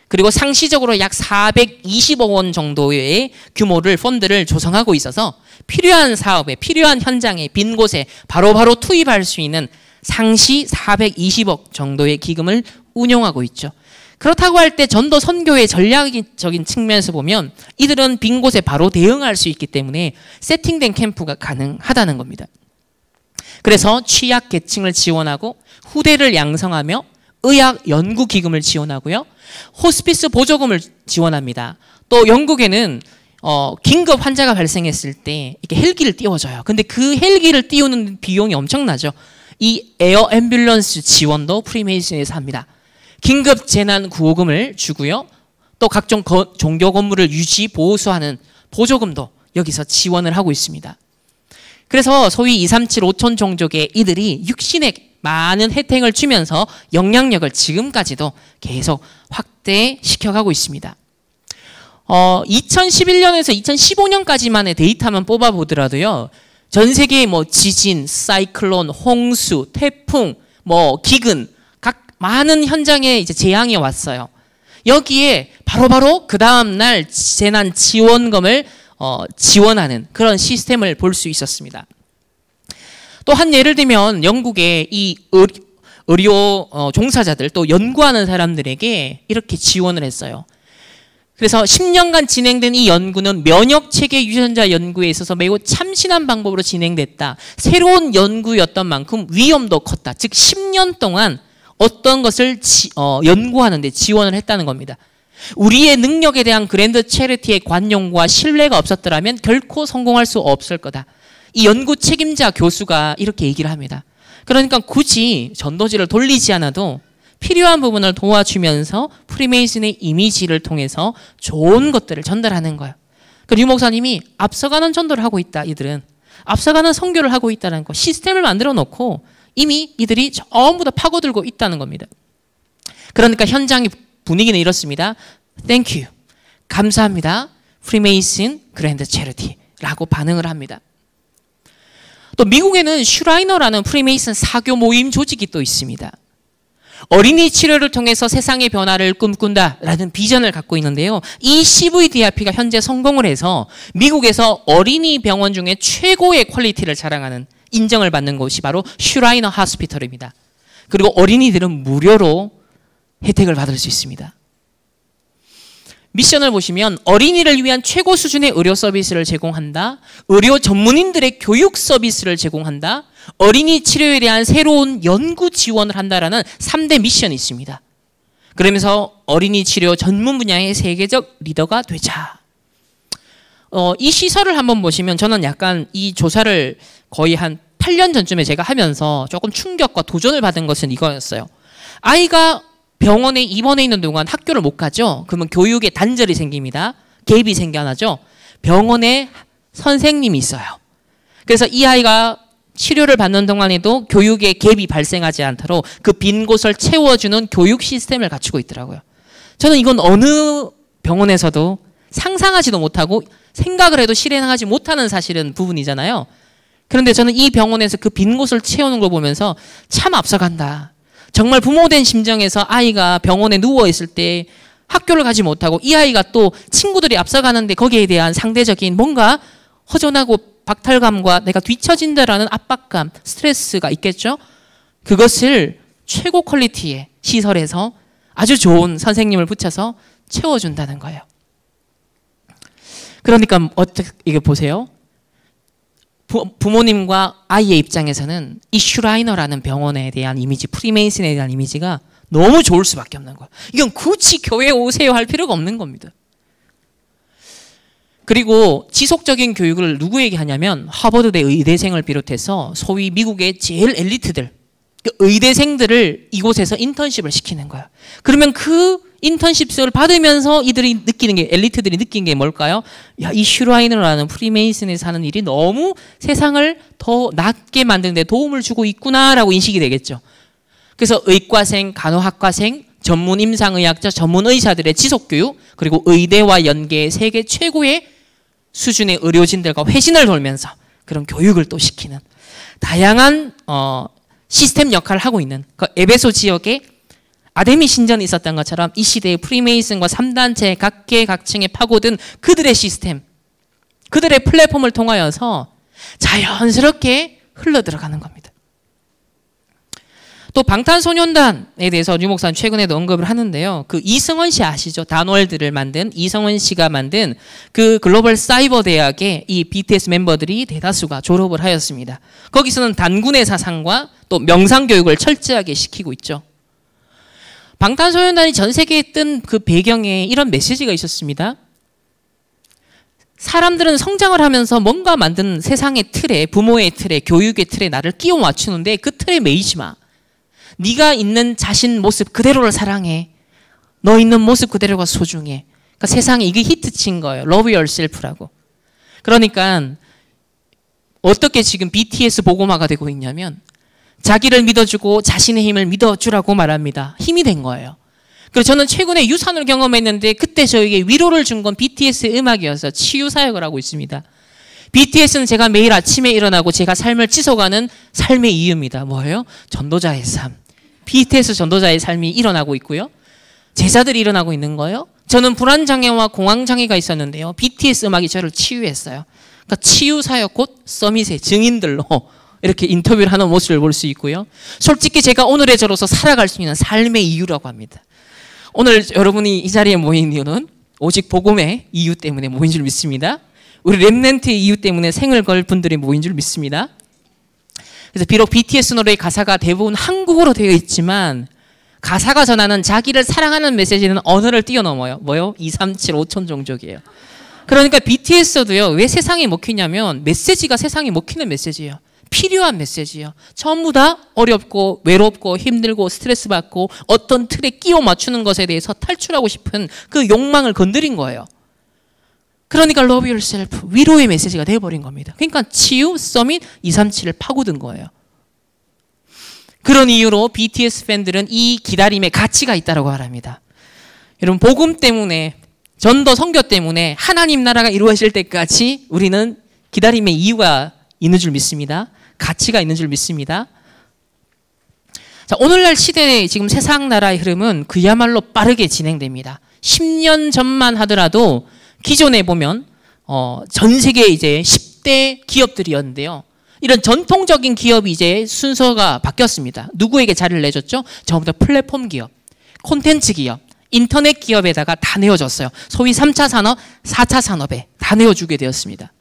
그리고 상시적으로 약 420억 원 정도의 규모를 펀드를 조성하고 있어서 필요한 사업에 필요한 현장에 빈 곳에 바로바로 바로 투입할 수 있는 상시 420억 정도의 기금을 운용하고 있죠. 그렇다고 할 때 전도 선교의 전략적인 측면에서 보면 이들은 빈 곳에 바로 대응할 수 있기 때문에 세팅된 캠프가 가능하다는 겁니다. 그래서 취약 계층을 지원하고 후대를 양성하며 의학 연구 기금을 지원하고요. 호스피스 보조금을 지원합니다. 또 영국에는 어, 긴급 환자가 발생했을 때 이렇게 헬기를 띄워줘요. 근데 그 헬기를 띄우는 비용이 엄청나죠. 이 air ambulance 지원도 프리메이슨에서 합니다. 긴급 재난 구호금을 주고요. 또 각종 거, 종교 건물을 유지 보수하는 보조금도 여기서 지원을 하고 있습니다. 그래서 소위 237 5촌 종족의 이들이 육신의 많은 혜택을 주면서 영향력을 지금까지도 계속 확대시켜가고 있습니다. 어, 2011년에서 2015년까지만의 데이터만 뽑아보더라도요. 전 세계의 뭐 지진, 사이클론, 홍수, 태풍, 뭐 기근 많은 현장에 이제 재앙이 왔어요. 여기에 바로 바로 그 다음날 재난 지원금을 어, 지원하는 그런 시스템을 볼 수 있었습니다. 또 한 예를 들면 영국의 이 의료 어, 종사자들 또 연구하는 사람들에게 이렇게 지원을 했어요. 그래서 10년간 진행된 이 연구는 면역 체계 유전자 연구에 있어서 매우 참신한 방법으로 진행됐다. 새로운 연구였던 만큼 위험도 컸다. 즉 10년 동안 어떤 것을 지, 어, 연구하는데 지원을 했다는 겁니다. 우리의 능력에 대한 그랜드 체리티의 관용과 신뢰가 없었더라면 결코 성공할 수 없을 거다. 이 연구 책임자 교수가 이렇게 얘기를 합니다. 그러니까 굳이 전도지를 돌리지 않아도 필요한 부분을 도와주면서 프리메이슨의 이미지를 통해서 좋은 것들을 전달하는 거예요. 그리고 목사님이 앞서가는 전도를 하고 있다. 이들은 앞서가는 선교를 하고 있다는 거 시스템을 만들어 놓고 이미 이들이 전부 다 파고들고 있다는 겁니다. 그러니까 현장의 분위기는 이렇습니다. Thank you. 감사합니다. 프리메이슨 Grand Charity라고 반응을 합니다. 또 미국에는 Shriner라는 프리메이슨 사교 모임 조직이 또 있습니다. 어린이 치료를 통해서 세상의 변화를 꿈꾼다라는 비전을 갖고 있는데요. 이 CVDIP가 현재 성공을 해서 미국에서 어린이 병원 중에 최고의 quality를 자랑하는 인정을 받는 곳이 바로 Shriner hospital입니다. 그리고 어린이들은 무료로 혜택을 받을 수 있습니다. 미션을 보시면 어린이를 위한 최고 수준의 의료 서비스를 제공한다. 의료 전문인들의 교육 서비스를 제공한다. 어린이 치료에 대한 새로운 연구 지원을 한다라는 3대 미션이 있습니다. 그러면서 어린이 치료 전문 분야의 세계적 리더가 되자. 어, 이 시설을 한번 보시면 저는 약간 이 조사를 거의 한 8년 전쯤에 제가 하면서 조금 충격과 도전을 받은 것은 이거였어요. 아이가 병원에 입원해 있는 동안 학교를 못 가죠. 그러면 교육에 단절이 생깁니다. 갭이 생겨나죠. 병원에 선생님이 있어요. 그래서 이 아이가 치료를 받는 동안에도 교육에 갭이 발생하지 않도록 그 빈 곳을 채워주는 교육 시스템을 갖추고 있더라고요. 저는 이건 어느 병원에서도 상상하지도 못하고 생각을 해도 실행하지 못하는 사실은 부분이잖아요. 그런데 저는 이 병원에서 그 빈 곳을 채우는 걸 보면서 참 앞서간다. 정말 부모된 심정에서 아이가 병원에 누워 있을 때 학교를 가지 못하고 이 아이가 또 친구들이 앞서가는데 거기에 대한 상대적인 뭔가 허전하고 박탈감과 내가 뒤처진다라는 압박감, 스트레스가 있겠죠? 그것을 최고 quality의 시설에서 아주 좋은 선생님을 붙여서 채워준다는 거예요. 그러니까 어떻게 이게 보세요. 부, 모님과 아이의 입장에서는 이 Shriner라는 병원에 대한 이미지, 프리메이슨에 대한 이미지가 너무 좋을 수밖에 없는 거예요. 이건 굳이 교회 오세요 할 필요가 없는 겁니다. 그리고 지속적인 교육을 누구에게 하냐면 하버드대 의대생을 비롯해서 소위 미국의 제일 엘리트들, 그 의대생들을 이곳에서 인턴십을 시키는 거예요. 그러면 그 인턴십을 받으면서 이들이 느끼는 게 엘리트들이 느낀 게 뭘까요? 야, 이 슈라이너라는 프리메이슨에 사는 일이 너무 세상을 더 낫게 만드는 데 도움을 주고 있구나라고 인식이 되겠죠. 그래서 의과생, 간호학과생, 전문 임상의학자, 전문 의사들의 지속 교육, 그리고 의대와 연계 세계 최고의 수준의 의료진들과 회신을 돌면서 그런 교육을 또 시키는 다양한 어, 시스템 역할을 하고 있는 그 에베소 지역의 아데미 신전이 있었던 것처럼 이 시대의 프리메이슨과 3단체 각계각층에 파고든 그들의 시스템, 그들의 플랫폼을 통하여서 자연스럽게 흘러 들어가는 겁니다. 또 방탄소년단에 대해서 류 목사는 최근에도 언급을 하는데요. 그 이승원 씨 아시죠? 단월드를 만든 이승원 씨가 만든 그 글로벌 사이버 대학의 이 BTS 멤버들이 대다수가 졸업을 하였습니다. 거기서는 단군의 사상과 또 명상 교육을 철저하게 시키고 있죠. 방탄소년단이 전 세계에 뜬 그 배경에 이런 메시지가 있었습니다. 사람들은 성장을 하면서 뭔가 만든 세상의 틀에 부모의 틀에 교육의 틀에 나를 끼워 맞추는데 그 틀에 매이지 마. 네가 있는 자신 모습 그대로를 사랑해. 너 있는 모습 그대로가 소중해. 그러니까 세상에 이게 히트친 거예요. Love yourself라고. 그러니까 어떻게 지금 BTS 보고마가 되고 있냐면 자기를 믿어주고 자신의 힘을 믿어주라고 말합니다. 힘이 된 거예요. 그래서 저는 최근에 유산을 경험했는데 그때 저에게 위로를 준 건 BTS 음악이어서 치유 사역을 하고 있습니다. BTS는 제가 매일 아침에 일어나고 제가 삶을 찌서가는 삶의 이유입니다. 뭐예요? 전도자의 삶. BTS 전도자의 삶이 일어나고 있고요. 제자들이 일어나고 있는 거예요. 저는 불안장애와 공황장애가 있었는데요. BTS 음악이 저를 치유했어요. 그러니까 치유사역 곧 서밋의 증인들로 이렇게 인터뷰를 하는 모습을 볼 수 있고요. 솔직히 제가 오늘의 저로서 살아갈 수 있는 삶의 이유라고 합니다. 오늘 여러분이 이 자리에 모인 이유는 오직 복음의 이유 때문에 모인 줄 믿습니다. 우리 랩넨트의 이유 때문에 생을 걸 분들이 모인 줄 믿습니다. 그래서 비록 BTS 노래의 가사가 대부분 한국어로 되어 있지만 가사가 전하는 자기를 사랑하는 메시지는 언어를 뛰어넘어요. 뭐요? 2, 3, 7, 5천 종족이에요. 그러니까 BTS도요. 왜 세상에 먹히냐면 메시지가 세상에 먹히는 메시지예요. 필요한 메시지예요. 전부 다 어렵고 외롭고 힘들고 스트레스 받고 어떤 틀에 끼워 맞추는 것에 대해서 탈출하고 싶은 그 욕망을 건드린 거예요. 그러니까 love yourself 위로의 메시지가 되어버린 겁니다. 그러니까 치유, 서밋, 237을 파고든 거예요. 그런 이유로 BTS 팬들은 이 기다림에 가치가 있다고 말합니다. 여러분 복음 때문에 전도 선교 때문에 하나님 나라가 이루어질 때까지 우리는 기다림의 이유가 있는 줄 믿습니다. 가치가 있는 줄 믿습니다. 자, 오늘날 시대의 지금 세상 나라의 흐름은 그야말로 빠르게 진행됩니다. 10년 전만 하더라도 기존에 보면 어, 전 세계 이제 10대 기업들이었는데요. 이런 전통적인 기업이 이제 순서가 바뀌었습니다. 누구에게 자리를 내줬죠? 전부 다 플랫폼 기업, 콘텐츠 기업, 인터넷 기업에다가 다 내어줬어요. 소위 3차 산업, 4차 산업에 다 내어주게 되었습니다.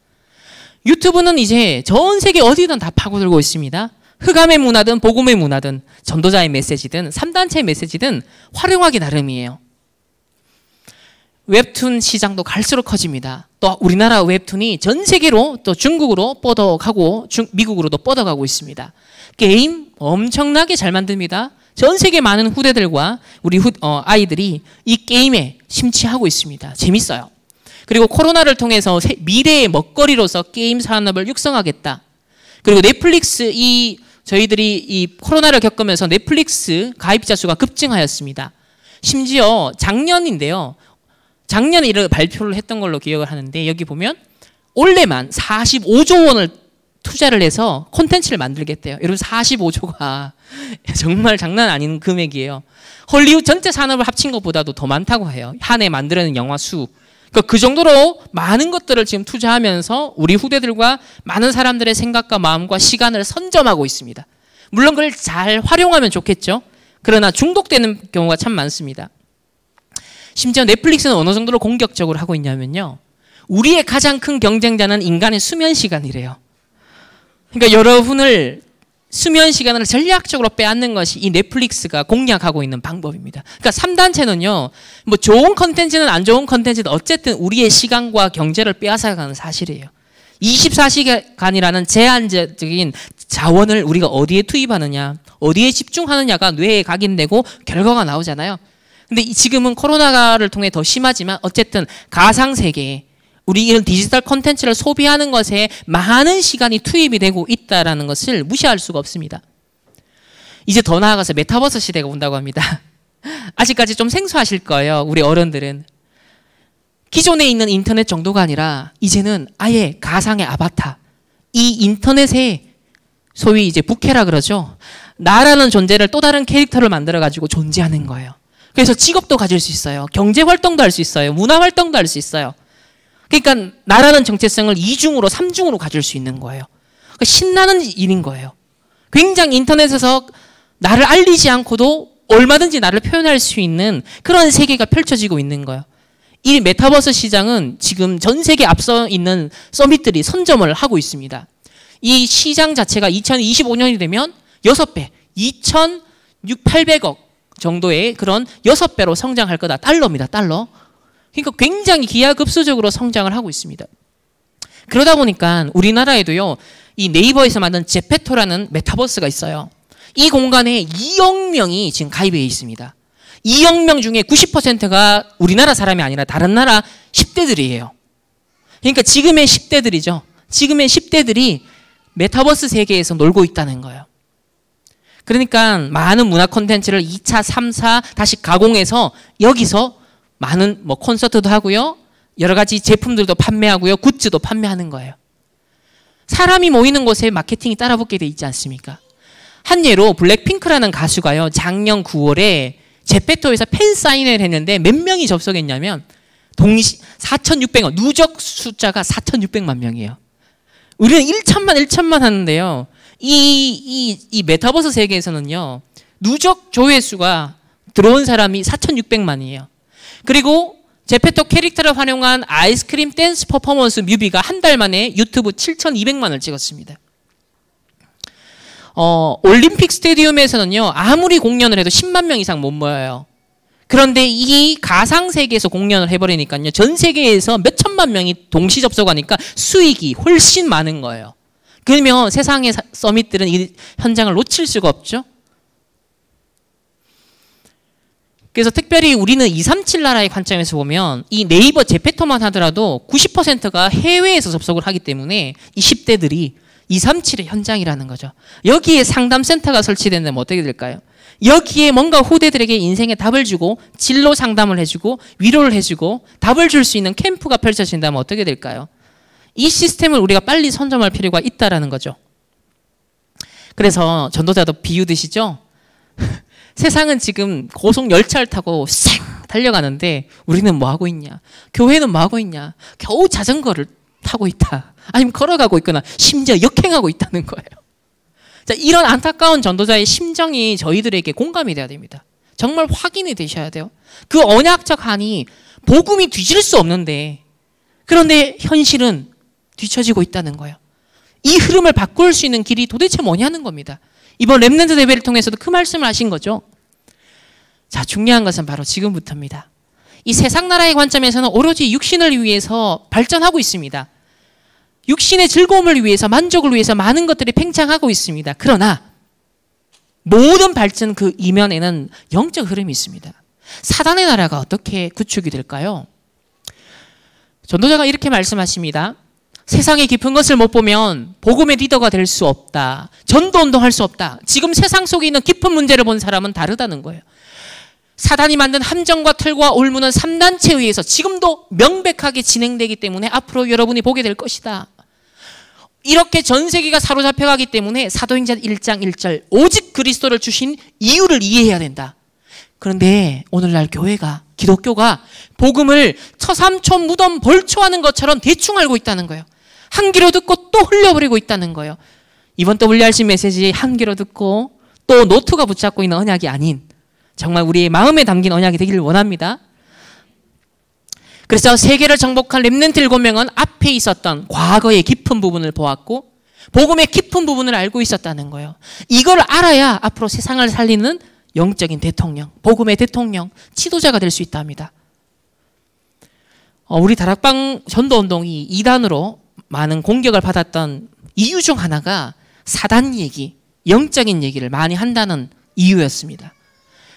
유튜브는 이제 전 세계 어디든 다 파고들고 있습니다. 흑암의 문화든 복음의 문화든 전도자의 메시지든 3단체 메시지든 활용하기 나름이에요. 웹툰 시장도 갈수록 커집니다. 또 우리나라 웹툰이 전 세계로 또 중국으로 뻗어가고 중, 미국으로도 뻗어가고 있습니다. 게임 엄청나게 잘 만듭니다. 전 세계 많은 후대들과 우리 후, 어, 아이들이 이 게임에 심취하고 있습니다. 재밌어요. 그리고 코로나를 통해서 미래의 먹거리로서 게임 산업을 육성하겠다. 그리고 넷플릭스 이 저희들이 이 코로나를 겪으면서 넷플릭스 가입자 수가 급증하였습니다. 심지어 작년인데요. 작년에 이를 발표를 했던 걸로 기억을 하는데 여기 보면 올해만 45조 원을 투자를 해서 콘텐츠를 만들겠대요. 여러분 45조가 정말 장난 아닌 금액이에요. 헐리우드 전체 산업을 합친 것보다도 더 많다고 해요. 한 해 만들어낸 영화 수. 그러니까 그 정도로 많은 것들을 지금 투자하면서 우리 후대들과 많은 사람들의 생각과 마음과 시간을 선점하고 있습니다. 물론 그걸 잘 활용하면 좋겠죠. 그러나 중독되는 경우가 참 많습니다. 심지어 넷플릭스는 어느 정도로 공격적으로 하고 있냐면요. 우리의 가장 큰 경쟁자는 인간의 수면 시간이래요. 그러니까 여러분을 수면 시간을 전략적으로 빼앗는 것이 이 넷플릭스가 공략하고 있는 방법입니다. 그러니까 3단체는요, 뭐 좋은 컨텐츠는 안 좋은 컨텐츠는 어쨌든 우리의 시간과 경제를 빼앗아가는 사실이에요. 24시간이라는 제한적인 자원을 우리가 어디에 투입하느냐, 어디에 집중하느냐가 뇌에 각인되고 결과가 나오잖아요. 근데 지금은 코로나를 통해 더 심하지만 어쨌든 가상 세계에 우리 이런 디지털 컨텐츠를 소비하는 것에 많은 시간이 투입이 되고 있다라는 것을 무시할 수가 없습니다. 이제 더 나아가서 메타버스 시대가 온다고 합니다. 아직까지 좀 생소하실 거예요. 우리 어른들은. 기존에 있는 인터넷 정도가 아니라 이제는 아예 가상의 아바타. 이 인터넷에 소위 이제 부캐라 그러죠. 나라는 존재를 또 다른 캐릭터를 만들어 가지고 존재하는 거예요. 그래서 직업도 가질 수 있어요. 경제 활동도 할 수 있어요. 문화 활동도 할 수 있어요. 그러니까 나라는 정체성을 이중으로 삼중으로 가질 수 있는 거예요. 그러니까 신나는 일인 거예요. 굉장히 인터넷에서 나를 알리지 않고도 얼마든지 나를 표현할 수 있는 그런 세계가 펼쳐지고 있는 거예요. 이 메타버스 시장은 지금 전 세계 앞서 있는 서밋들이 선점을 하고 있습니다. 이 시장 자체가 2025년이 되면 6배, 2,800억 정도의 그런 6배로 성장할 거다. 달러입니다. 달러. 그러니까 굉장히 기하급수적으로 성장을 하고 있습니다. 그러다 보니까 우리나라에도요. 이 네이버에서 만든 제페토라는 메타버스가 있어요. 이 공간에 2억 명이 지금 가입해 있습니다. 2억 명 중에 90%가 우리나라 사람이 아니라 다른 나라 10대들이에요. 그러니까 지금의 10대들이죠. 지금의 10대들이 메타버스 세계에서 놀고 있다는 거예요. 그러니까 많은 문화 콘텐츠를 2차, 3차 다시 가공해서 여기서 많은 뭐 콘서트도 하고요. 여러 가지 제품들도 판매하고요. 굿즈도 판매하는 거예요. 사람이 모이는 곳에 마케팅이 따라붙게 돼 있지 않습니까? 한 예로 블랙핑크라는 가수가요. 작년 9월에 제페토에서 팬 사인회를 했는데 몇 명이 접속했냐면 동시 4,600만 누적 숫자가 4,600만 명이에요. 우리는 1천만 1천만 하는데요. 이, 이, 이 메타버스 세계에서는요. 누적 조회수가 들어온 사람이 4,600만이에요. 그리고 제페토 캐릭터를 활용한 아이스크림 댄스 퍼포먼스 뮤비가 한 달 만에 유튜브 7,200만을 찍었습니다. 어, 올림픽 스테디움에서는요, 아무리 공연을 해도 10만 명 이상 못 모여요. 그런데 이 가상 세계에서 공연을 해버리니까요, 전 세계에서 몇 천만 명이 동시 접속하니까 수익이 훨씬 많은 거예요. 그러면 세상의 서밋들은 이 현장을 놓칠 수가 없죠. 그래서 특별히 우리는 237 나라의 관점에서 보면 이 네이버 제페토만 하더라도 90%가 해외에서 접속을 하기 때문에 이 10대들이 237의 현장이라는 거죠. 여기에 상담센터가 설치된다면 어떻게 될까요? 여기에 뭔가 후대들에게 인생의 답을 주고 진로 상담을 해주고 위로를 해주고 답을 줄 수 있는 캠프가 펼쳐진다면 어떻게 될까요? 이 시스템을 우리가 빨리 선점할 필요가 있다라는 거죠. 그래서 전도자도 비유드시죠? 세상은 지금 고속 열차를 타고 쌩 달려가는데 우리는 뭐 하고 있냐? 교회는 뭐 하고 있냐? 겨우 자전거를 타고 있다. 아니면 걸어가고 있거나 심지어 역행하고 있다는 거예요. 자, 이런 안타까운 전도자의 심정이 저희들에게 공감이 돼야 됩니다. 정말 확인이 되셔야 돼요. 그 언약적 한이 복음이 뒤질 수 없는데 그런데 현실은 뒤처지고 있다는 거예요. 이 흐름을 바꿀 수 있는 길이 도대체 뭐냐는 겁니다. 이번 랩넨트 대회를 통해서도 그 말씀을 하신 거죠. 자, 중요한 것은 바로 지금부터입니다. 이 세상 나라의 관점에서는 오로지 육신을 위해서 발전하고 있습니다. 육신의 즐거움을 위해서 만족을 위해서 많은 것들이 팽창하고 있습니다. 그러나 모든 발전 그 이면에는 영적 흐름이 있습니다. 사단의 나라가 어떻게 구축이 될까요? 전도자가 이렇게 말씀하십니다. 세상의 깊은 것을 못 보면 복음의 리더가 될 수 없다. 전도 운동할 수 없다. 지금 세상 속에 있는 깊은 문제를 본 사람은 다르다는 거예요. 사단이 만든 함정과 틀과 올무는 3단체에 의해서 지금도 명백하게 진행되기 때문에 앞으로 여러분이 보게 될 것이다. 이렇게 전 세계가 사로잡혀가기 때문에 사도행전 1장 1절 오직 그리스도를 주신 이유를 이해해야 된다. 그런데 오늘날 교회가 기독교가 복음을 처삼촌 무덤 벌초하는 것처럼 대충 알고 있다는 거예요. 한 귀로 듣고 또 흘려버리고 있다는 거예요. 이번 WRC 메시지 한 귀로 듣고 또 노트가 붙잡고 있는 언약이 아닌 정말 우리의 마음에 담긴 언약이 되기를 원합니다. 그래서 세계를 정복한 렘넨트 일곱 명은 앞에 있었던 과거의 깊은 부분을 보았고 복음의 깊은 부분을 알고 있었다는 거예요. 이걸 알아야 앞으로 세상을 살리는 영적인 대통령, 복음의 대통령, 지도자가 될 수 있다 합니다. 어, 우리 다락방 전도 운동이 이단으로 많은 공격을 받았던 이유 중 하나가 사단 얘기, 영적인 얘기를 많이 한다는 이유였습니다.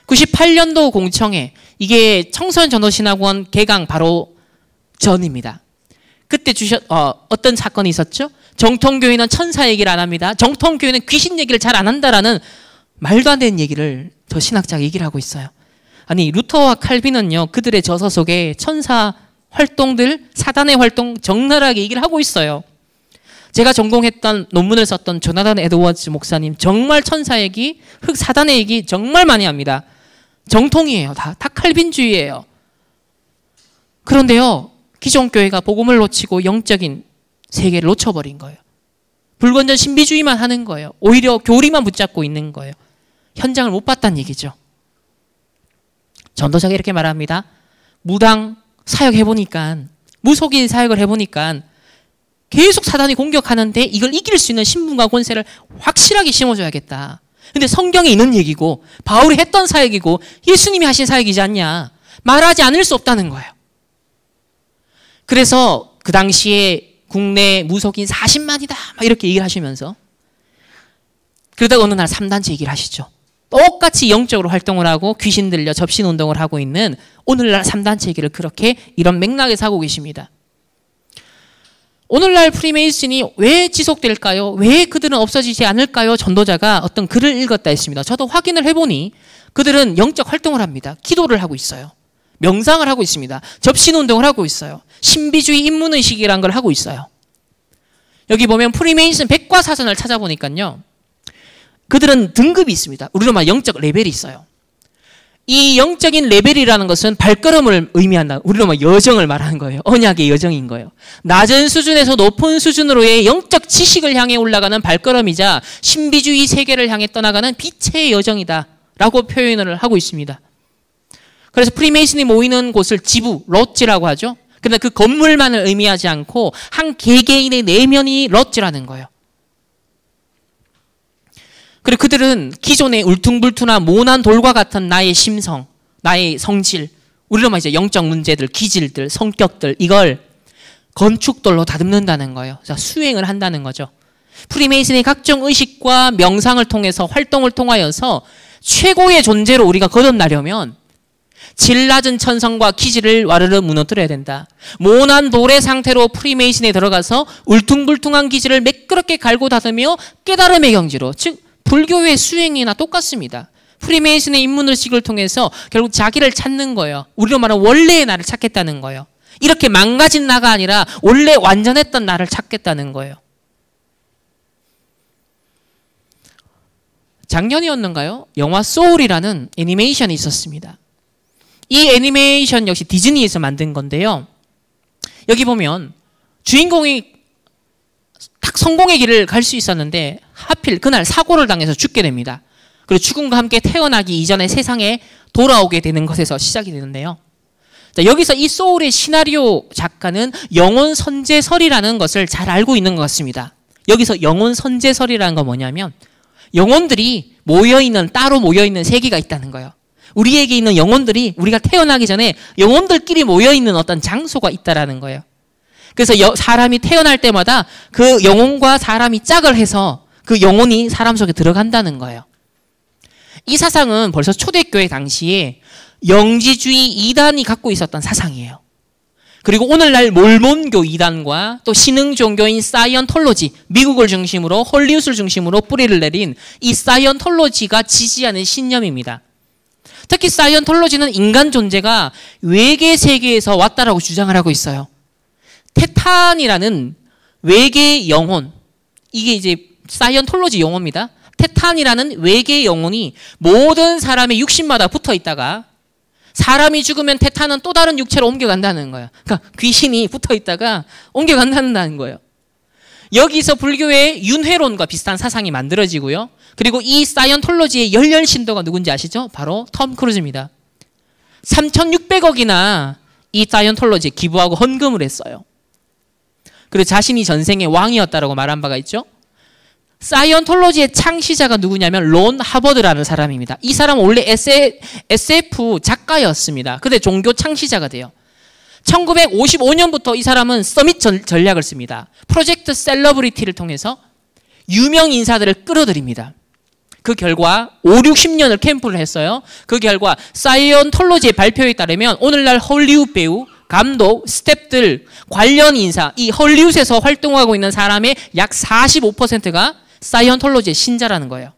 98년도 공청회 이게 청소년 전도신학원 개강 바로 전입니다. 그때 주셨 어, 어떤 사건이 있었죠? 정통교회는 천사 얘기를 안 합니다. 정통교회는 귀신 얘기를 잘 안 한다라는 말도 안 되는 얘기를 저 신학자가 얘기를 하고 있어요. 아니 루터와 칼빈은요 그들의 저서 속에 천사 활동들 사단의 활동 적나라하게 얘기를 하고 있어요. 제가 전공했던 논문을 썼던 조나단 에드워즈 목사님 정말 천사 얘기, 흑 사단의 얘기 정말 많이 합니다. 정통이에요. 다, 다 칼빈주의예요. 그런데요, 기존 교회가 복음을 놓치고 영적인 세계를 놓쳐버린 거예요. 불건전 신비주의만 하는 거예요. 오히려 교리만 붙잡고 있는 거예요. 현장을 못 봤다는 얘기죠. 전도자가 이렇게 말합니다. 무당 사역 해보니까 무속인 사역을 해보니까 계속 사단이 공격하는데 이걸 이길 수 있는 신분과 권세를 확실하게 심어줘야겠다. 근데 성경에 있는 얘기고 바울이 했던 사역이고 예수님이 하신 사역이지 않냐. 말하지 않을 수 없다는 거예요. 그래서 그 당시에 국내 무속인 40만이다. 막 이렇게 얘기를 하시면서 그러다가 어느 날 3단체 얘기를 하시죠. 똑같이 영적으로 활동을 하고 귀신 들려 접신 운동을 하고 있는 오늘날 3단체 얘기를 그렇게 이런 맥락에서 하고 계십니다. 오늘날 프리메이슨이 왜 지속될까요? 왜 그들은 없어지지 않을까요? 전도자가 어떤 글을 읽었다 했습니다. 저도 확인을 해보니 그들은 영적 활동을 합니다. 기도를 하고 있어요. 명상을 하고 있습니다. 접신 운동을 하고 있어요. 신비주의 인문의식이란 걸 하고 있어요. 여기 보면 프리메이슨 백과사전을 찾아보니까요. 그들은 등급이 있습니다. 우리로 말 영적 레벨이 있어요. 이 영적인 레벨이라는 것은 발걸음을 의미한다. 우리로 말 여정을 말하는 거예요. 언약의 여정인 거예요. 낮은 수준에서 높은 수준으로의 영적 지식을 향해 올라가는 발걸음이자 신비주의 세계를 향해 떠나가는 빛의 여정이다. 라고 표현을 하고 있습니다. 그래서 프리메이슨이 모이는 곳을 지부, lodge라고 하죠. 근데 그 건물만을 의미하지 않고 한 개개인의 내면이 lodge라는 거예요. 그리고 그들은 기존의 울퉁불퉁한 모난 돌과 같은 나의 심성, 나의 성질, 우리로 말 이제 영적 문제들, 기질들, 성격들 이걸 건축돌로 다듬는다는 거예요. 수행을 한다는 거죠. 프리메이슨의 각종 의식과 명상을 통해서 활동을 통하여서 최고의 존재로 우리가 거듭나려면 질 낮은 천성과 기질을 와르르 무너뜨려야 된다. 모난 돌의 상태로 프리메이슨에 들어가서 울퉁불퉁한 기질을 매끄럽게 갈고 닫으며 깨달음의 경지로 즉 불교의 수행이나 똑같습니다. 프리메이슨의 인문의식을 통해서 결국 자기를 찾는 거예요. 우리로 말하면 원래의 나를 찾겠다는 거예요. 이렇게 망가진 나가 아니라 원래 완전했던 나를 찾겠다는 거예요. 작년이었는가요? 영화 소울이라는 애니메이션이 있었습니다. 이 애니메이션 역시 디즈니에서 만든 건데요. 여기 보면 주인공이 딱 성공의 길을 갈 수 있었는데 하필 그날 사고를 당해서 죽게 됩니다. 그리고 죽음과 함께 태어나기 이전에 세상에 돌아오게 되는 것에서 시작이 되는데요. 자, 여기서 이 소울의 시나리오 작가는 영혼 선제설이라는 것을 잘 알고 있는 것 같습니다. 여기서 영혼 선제설이라는 건 뭐냐면 영혼들이 모여있는 따로 모여있는 세계가 있다는 거예요. 우리에게 있는 영혼들이 우리가 태어나기 전에 영혼들끼리 모여있는 어떤 장소가 있다라는 거예요. 그래서 사람이 태어날 때마다 그 영혼과 사람이 짝을 해서 그 영혼이 사람 속에 들어간다는 거예요. 이 사상은 벌써 초대교회 당시에 영지주의 이단이 갖고 있었던 사상이에요. 그리고 오늘날 몰몬교 이단과 또 신흥 종교인 사이언톨로지, 미국을 중심으로 헐리우드를 중심으로 뿌리를 내린 이 사이언톨로지가 지지하는 신념입니다. 특히 사이언톨로지는 인간 존재가 외계 세계에서 왔다라고 주장을 하고 있어요. Thetan이라는 외계 영혼 이게 이제 사이언톨로지 용어입니다. Thetan이라는 외계 영혼이 모든 사람의 육신마다 붙어 있다가 사람이 죽으면 Thetan은 또 다른 육체로 옮겨간다는 거예요. 그러니까 귀신이 붙어 있다가 옮겨간다는 거예요. 여기서 불교의 윤회론과 비슷한 사상이 만들어지고요. 그리고 이 사이언톨로지의 열렬 신도가 누군지 아시죠? 바로 톰 크루즈입니다. 3,600억이나 이 사이언톨로지에 기부하고 헌금을 했어요. 그리고 자신이 전생의 왕이었다라고 말한 바가 있죠. 사이언톨로지의 창시자가 누구냐면 론 허버드라는 사람입니다. 이 사람은 원래 SF 작가였습니다. 근데 종교 창시자가 돼요. 1955년부터 이 사람은 summit 전략을 씁니다. Project Celebrity를 통해서 유명 인사들을 끌어들입니다. 그 결과 5, 60년을 캠프를 했어요. 그 결과 사이언톨로지의 발표에 따르면 오늘날 헐리우드 배우, 감독, 스탭들, 관련 인사, 이 헐리우드에서 활동하고 있는 사람의 약 45%가 사이언톨로지의 신자라는 거예요.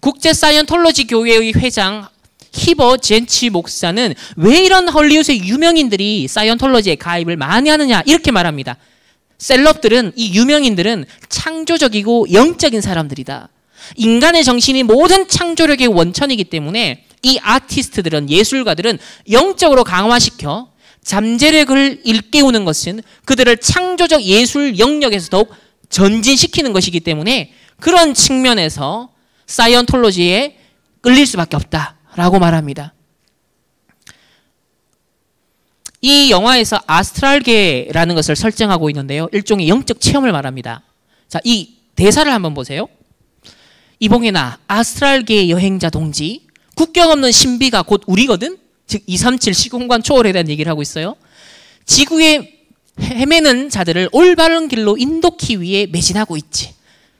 국제 사이언톨로지 교회의 회장 히버 젠치 목사는 왜 이런 헐리우드의 유명인들이 사이언톨로지에 가입을 많이 하느냐 이렇게 말합니다. 셀럽들은 이 유명인들은 창조적이고 영적인 사람들이다. 인간의 정신이 모든 창조력의 원천이기 때문에 이 아티스트들은 예술가들은 영적으로 강화시켜 잠재력을 일깨우는 것은 그들을 창조적 예술 영역에서 더욱 전진시키는 것이기 때문에 그런 측면에서 사이언톨로지에 끌릴 수밖에 없다라고 말합니다. 이 영화에서 아스트랄계라는 것을 설정하고 있는데요. 일종의 영적 체험을 말합니다. 자, 이 대사를 한번 보세요. 이봉이나 아스트랄계의 여행자 동지, 국경 없는 신비가 곧 우리거든? 즉, 237 시공간 초월에 대한 얘기를 하고 있어요. 지구에 헤매는 자들을 올바른 길로 인도키 위해 매진하고 있지.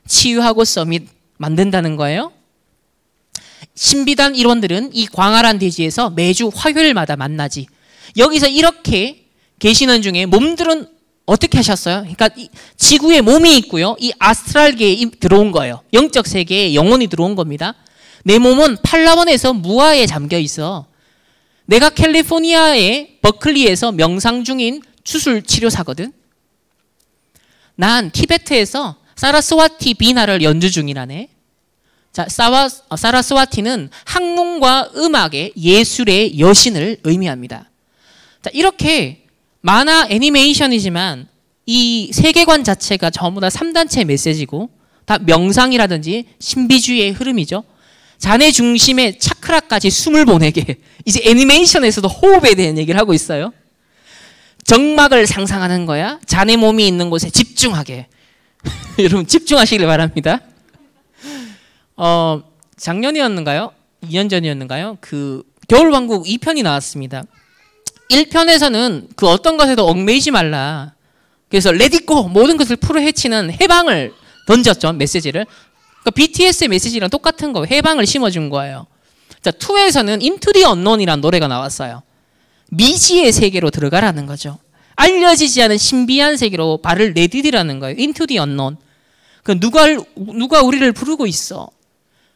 치유하고 서밋 만든다는 거예요. 신비단 일원들은 이 광활한 대지에서 매주 화요일마다 만나지. 여기서 이렇게 계시는 중에 몸들은 어떻게 하셨어요? 그러니까 지구에 몸이 있고요. 이 아스트랄계에 들어온 거예요. 영적 세계에 영혼이 들어온 겁니다. 내 몸은 팔라원에서 무아에 잠겨 있어. 내가 캘리포니아의 버클리에서 명상 중인 추술 치료사거든. 난 티베트에서 사라스와티 비나를 연주 중이라네. 자, 사와, 어, 사라스와티는 학문과 음악의 예술의 여신을 의미합니다. 자, 이렇게 만화 애니메이션이지만 이 세계관 자체가 전부 다 3단체 메시지고 다 명상이라든지 신비주의의 흐름이죠. 자네 중심의 차크라까지 숨을 보내게 이제 애니메이션에서도 호흡에 대한 얘기를 하고 있어요. 정막을 상상하는 거야. 자네 몸이 있는 곳에 집중하게. 여러분 집중하시길 바랍니다. 어, 작년이었는가요? 2년 전이었는가요? 그 겨울왕국 2편이 나왔습니다. 1편에서는 그 어떤 것에도 얽매이지 말라. 그래서 레디고 모든 것을 풀어 헤치는 해방을 던졌죠. 메시지를. 그러니까 BTS의 메시지랑 똑같은 거 해방을 심어준 거예요. 자, 2에서는 인투 디 언론이라는 노래가 나왔어요. 미지의 세계로 들어가라는 거죠. 알려지지 않은 신비한 세계로 발을 내디디라는 거예요. into the unknown. 그 누가 누가 우리를 부르고 있어.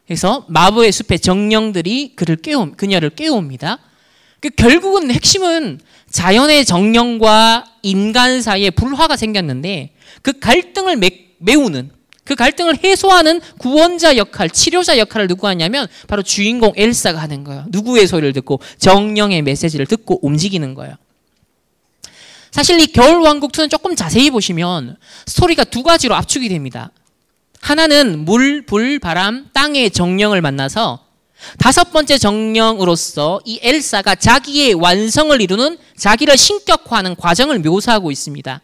그래서 마법의 숲의 정령들이 그를 깨움 그녀를 깨웁니다. 그 결국은 핵심은 자연의 정령과 인간 사이에 불화가 생겼는데 그 갈등을 매, 메우는 그 갈등을 해소하는 구원자 역할, 치료자 역할을 누구 하냐면 바로 주인공 엘사가 하는 거예요. 누구의 소리를 듣고 정령의 메시지를 듣고 움직이는 거예요. 사실 이 겨울왕국2는 조금 자세히 보시면 스토리가 두 가지로 압축이 됩니다. 하나는 물, 불, 바람, 땅의 정령을 만나서 다섯 번째 정령으로서 이 엘사가 자기의 완성을 이루는 자기를 신격화하는 과정을 묘사하고 있습니다.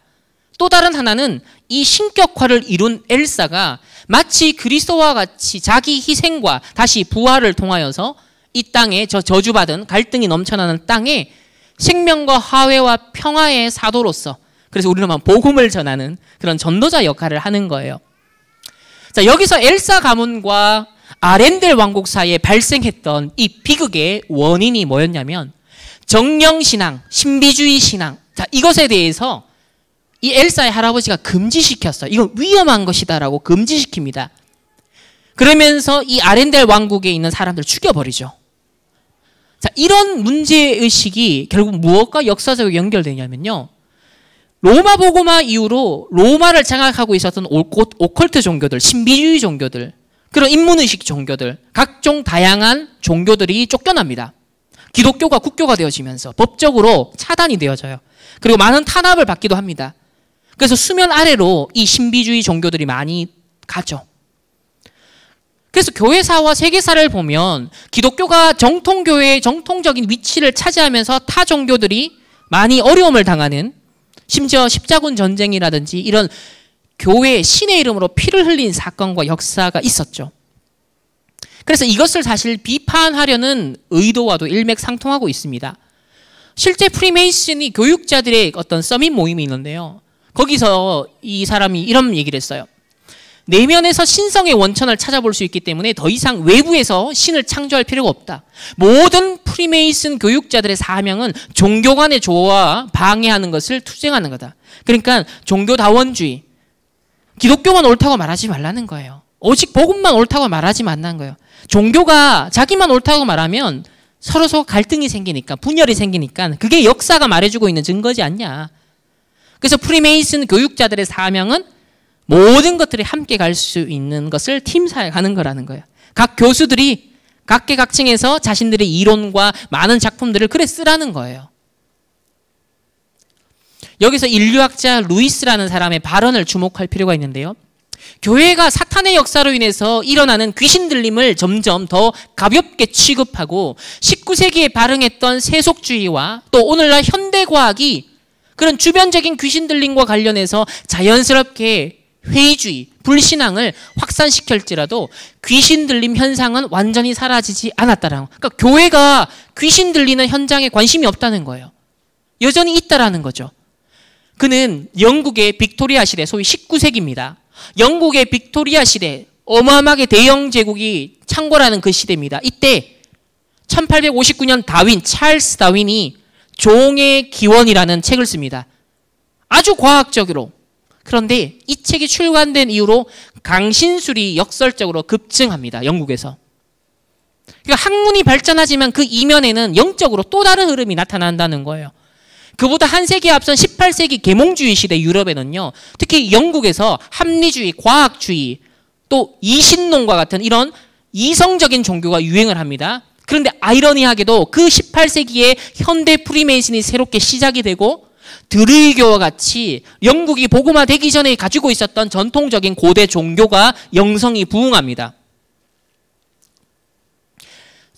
또 다른 하나는 이 신격화를 이룬 엘사가 마치 그리스도와 같이 자기 희생과 다시 부활을 통하여서 이 땅에 저 저주받은 갈등이 넘쳐나는 땅에 생명과 화해와 평화의 사도로서 그래서 우리는 복음을 전하는 그런 전도자 역할을 하는 거예요. 자, 여기서 엘사 가문과 아렌델 왕국 사이에 발생했던 이 비극의 원인이 뭐였냐면 정령 신앙, 신비주의 신앙. 자, 이것에 대해서 이 엘사의 할아버지가 금지시켰어요. 이건 위험한 것이다라고 금지시킵니다. 그러면서 이 아렌델 왕국에 있는 사람들 죽여버리죠. 자, 이런 문제의식이 결국 무엇과 역사적으로 연결되냐면요. 로마 보고마 이후로 로마를 장악하고 있었던 오컬트 종교들, 신비주의 종교들, 그런 인문의식 종교들, 각종 다양한 종교들이 쫓겨납니다. 기독교가 국교가 되어지면서 법적으로 차단이 되어져요. 그리고 많은 탄압을 받기도 합니다. 그래서 수면 아래로 이 신비주의 종교들이 많이 가죠. 그래서 교회사와 세계사를 보면 기독교가 정통교회의 정통적인 위치를 차지하면서 타 종교들이 많이 어려움을 당하는 심지어 십자군 전쟁이라든지 이런 교회 신의 이름으로 피를 흘린 사건과 역사가 있었죠. 그래서 이것을 사실 비판하려는 의도와도 일맥상통하고 있습니다. 실제 프리메이슨이 교육자들의 어떤 서밋 모임이 있는데요. 거기서 이 사람이 이런 얘기를 했어요. 내면에서 신성의 원천을 찾아볼 수 있기 때문에 더 이상 외부에서 신을 창조할 필요가 없다. 모든 프리메이슨 교육자들의 사명은 종교 간의 조화와 방해하는 것을 투쟁하는 거다. 그러니까 종교다원주의. 기독교만 옳다고 말하지 말라는 거예요. 오직 복음만 옳다고 말하지 말라는 거예요. 종교가 자기만 옳다고 말하면 서로 서 갈등이 생기니까 분열이 생기니까 그게 역사가 말해주고 있는 증거지 않냐. 그래서 프리메이슨 교육자들의 사명은 모든 것들이 함께 갈 수 있는 것을 팀사에 가는 거라는 거예요. 각 교수들이 각계각층에서 자신들의 이론과 많은 작품들을 그래 쓰라는 거예요. 여기서 인류학자 루이스라는 사람의 발언을 주목할 필요가 있는데요. 교회가 사탄의 역사로 인해서 일어나는 귀신 들림을 점점 더 가볍게 취급하고 19세기에 발흥했던 세속주의와 또 오늘날 현대과학이 그런 주변적인 귀신 들림과 관련해서 자연스럽게 회의주의, 불신앙을 확산시킬지라도 귀신 들림 현상은 완전히 사라지지 않았다라는 그러니까 교회가 귀신 들리는 현장에 관심이 없다는 거예요. 여전히 있다라는 거죠. 그는 영국의 빅토리아 시대, 소위 19세기입니다. 영국의 빅토리아 시대, 어마어마하게 대영 제국이 창궐하는 그 시대입니다. 이때 1859년 다윈, 찰스 다윈이 종의 기원이라는 책을 씁니다. 아주 과학적으로. 그런데 이 책이 출간된 이후로 강신술이 역설적으로 급증합니다. 영국에서. 그러니까 학문이 발전하지만 그 이면에는 영적으로 또 다른 흐름이 나타난다는 거예요. 그보다 한 세기 앞선 18세기 계몽주의 시대 유럽에는요. 특히 영국에서 합리주의, 과학주의, 또 이신론과 같은 이런 이성적인 종교가 유행을 합니다. 그런데 아이러니하게도 그 18세기에 현대 프리메이슨이 새롭게 시작이 되고 드르교와 같이 영국이 복음화되기 전에 가지고 있었던 전통적인 고대 종교가 영성이 부흥합니다.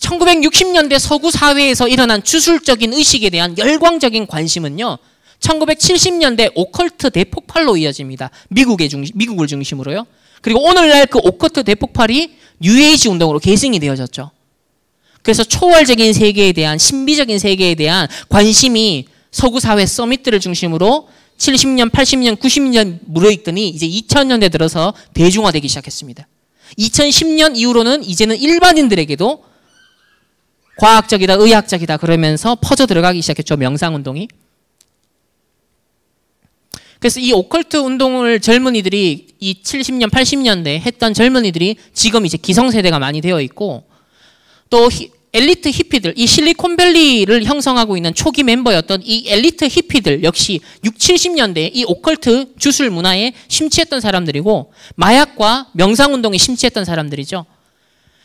1960년대 서구 사회에서 일어난 주술적인 의식에 대한 열광적인 관심은요. 1970년대 오컬트 대폭발로 이어집니다. 미국의 중심, 미국을 중심으로요. 그리고 오늘날 그 오컬트 대폭발이 뉴에이지 운동으로 계승이 되어졌죠. 그래서 초월적인 세계에 대한 신비적인 세계에 대한 관심이 서구 사회 서밋들을 중심으로 70년, 80년, 90년 무르익더니 이제 2000년대 들어서 대중화되기 시작했습니다. 2010년 이후로는 이제는 일반인들에게도 과학적이다, 의학적이다 그러면서 퍼져 들어가기 시작했죠. 명상 운동이. 그래서 이 오컬트 운동을 젊은이들이 이 70년, 80년대 했던 젊은이들이 지금 이제 기성세대가 많이 되어 있고 또 히, 엘리트 히피들, 이 실리콘밸리를 형성하고 있는 초기 멤버였던 이 엘리트 히피들 역시 6, 70년대 이 오컬트 주술 문화에 심취했던 사람들이고 마약과 명상운동에 심취했던 사람들이죠.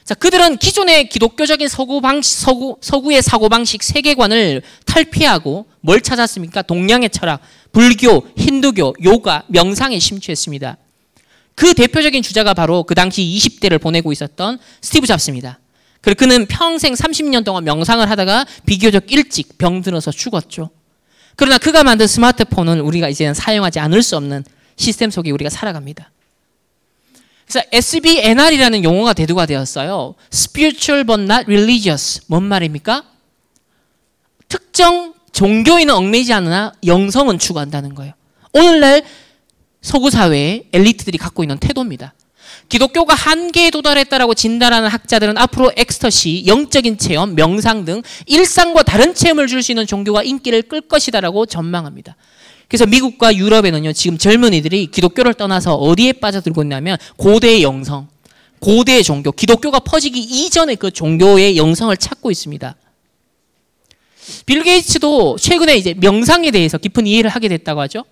자, 그들은 기존의 기독교적인 서구 방식, 서구, 서구의 사고방식 세계관을 탈피하고 뭘 찾았습니까? 동양의 철학, 불교, 힌두교, 요가, 명상에 심취했습니다. 그 대표적인 주자가 바로 그 당시 20대를 보내고 있었던 스티브 잡스입니다. 그리고 그는 평생 30년 동안 명상을 하다가 비교적 일찍 병들어서 죽었죠. 그러나 그가 만든 스마트폰은 우리가 이제는 사용하지 않을 수 없는 시스템 속에 우리가 살아갑니다. 그래서 SBNR이라는 용어가 대두가 되었어요. Spiritual but not religious. 뭔 말입니까? 특정 종교인은 얽매이지 않으나 영성은 추구한다는 거예요. 오늘날 서구 사회의 엘리트들이 갖고 있는 태도입니다. 기독교가 한계에 도달했다라고 진단하는 학자들은 앞으로 엑스터시, 영적인 체험, 명상 등 일상과 다른 체험을 줄 수 있는 종교가 인기를 끌 것이다라고 전망합니다. 그래서 미국과 유럽에는요, 지금 젊은이들이 기독교를 떠나서 어디에 빠져들고 있냐면 고대의 영성, 고대의 종교, 기독교가 퍼지기 이전의 그 종교의 영성을 찾고 있습니다. 빌 게이츠도 최근에 이제 명상에 대해서 깊은 이해를 하게 됐다고 하죠.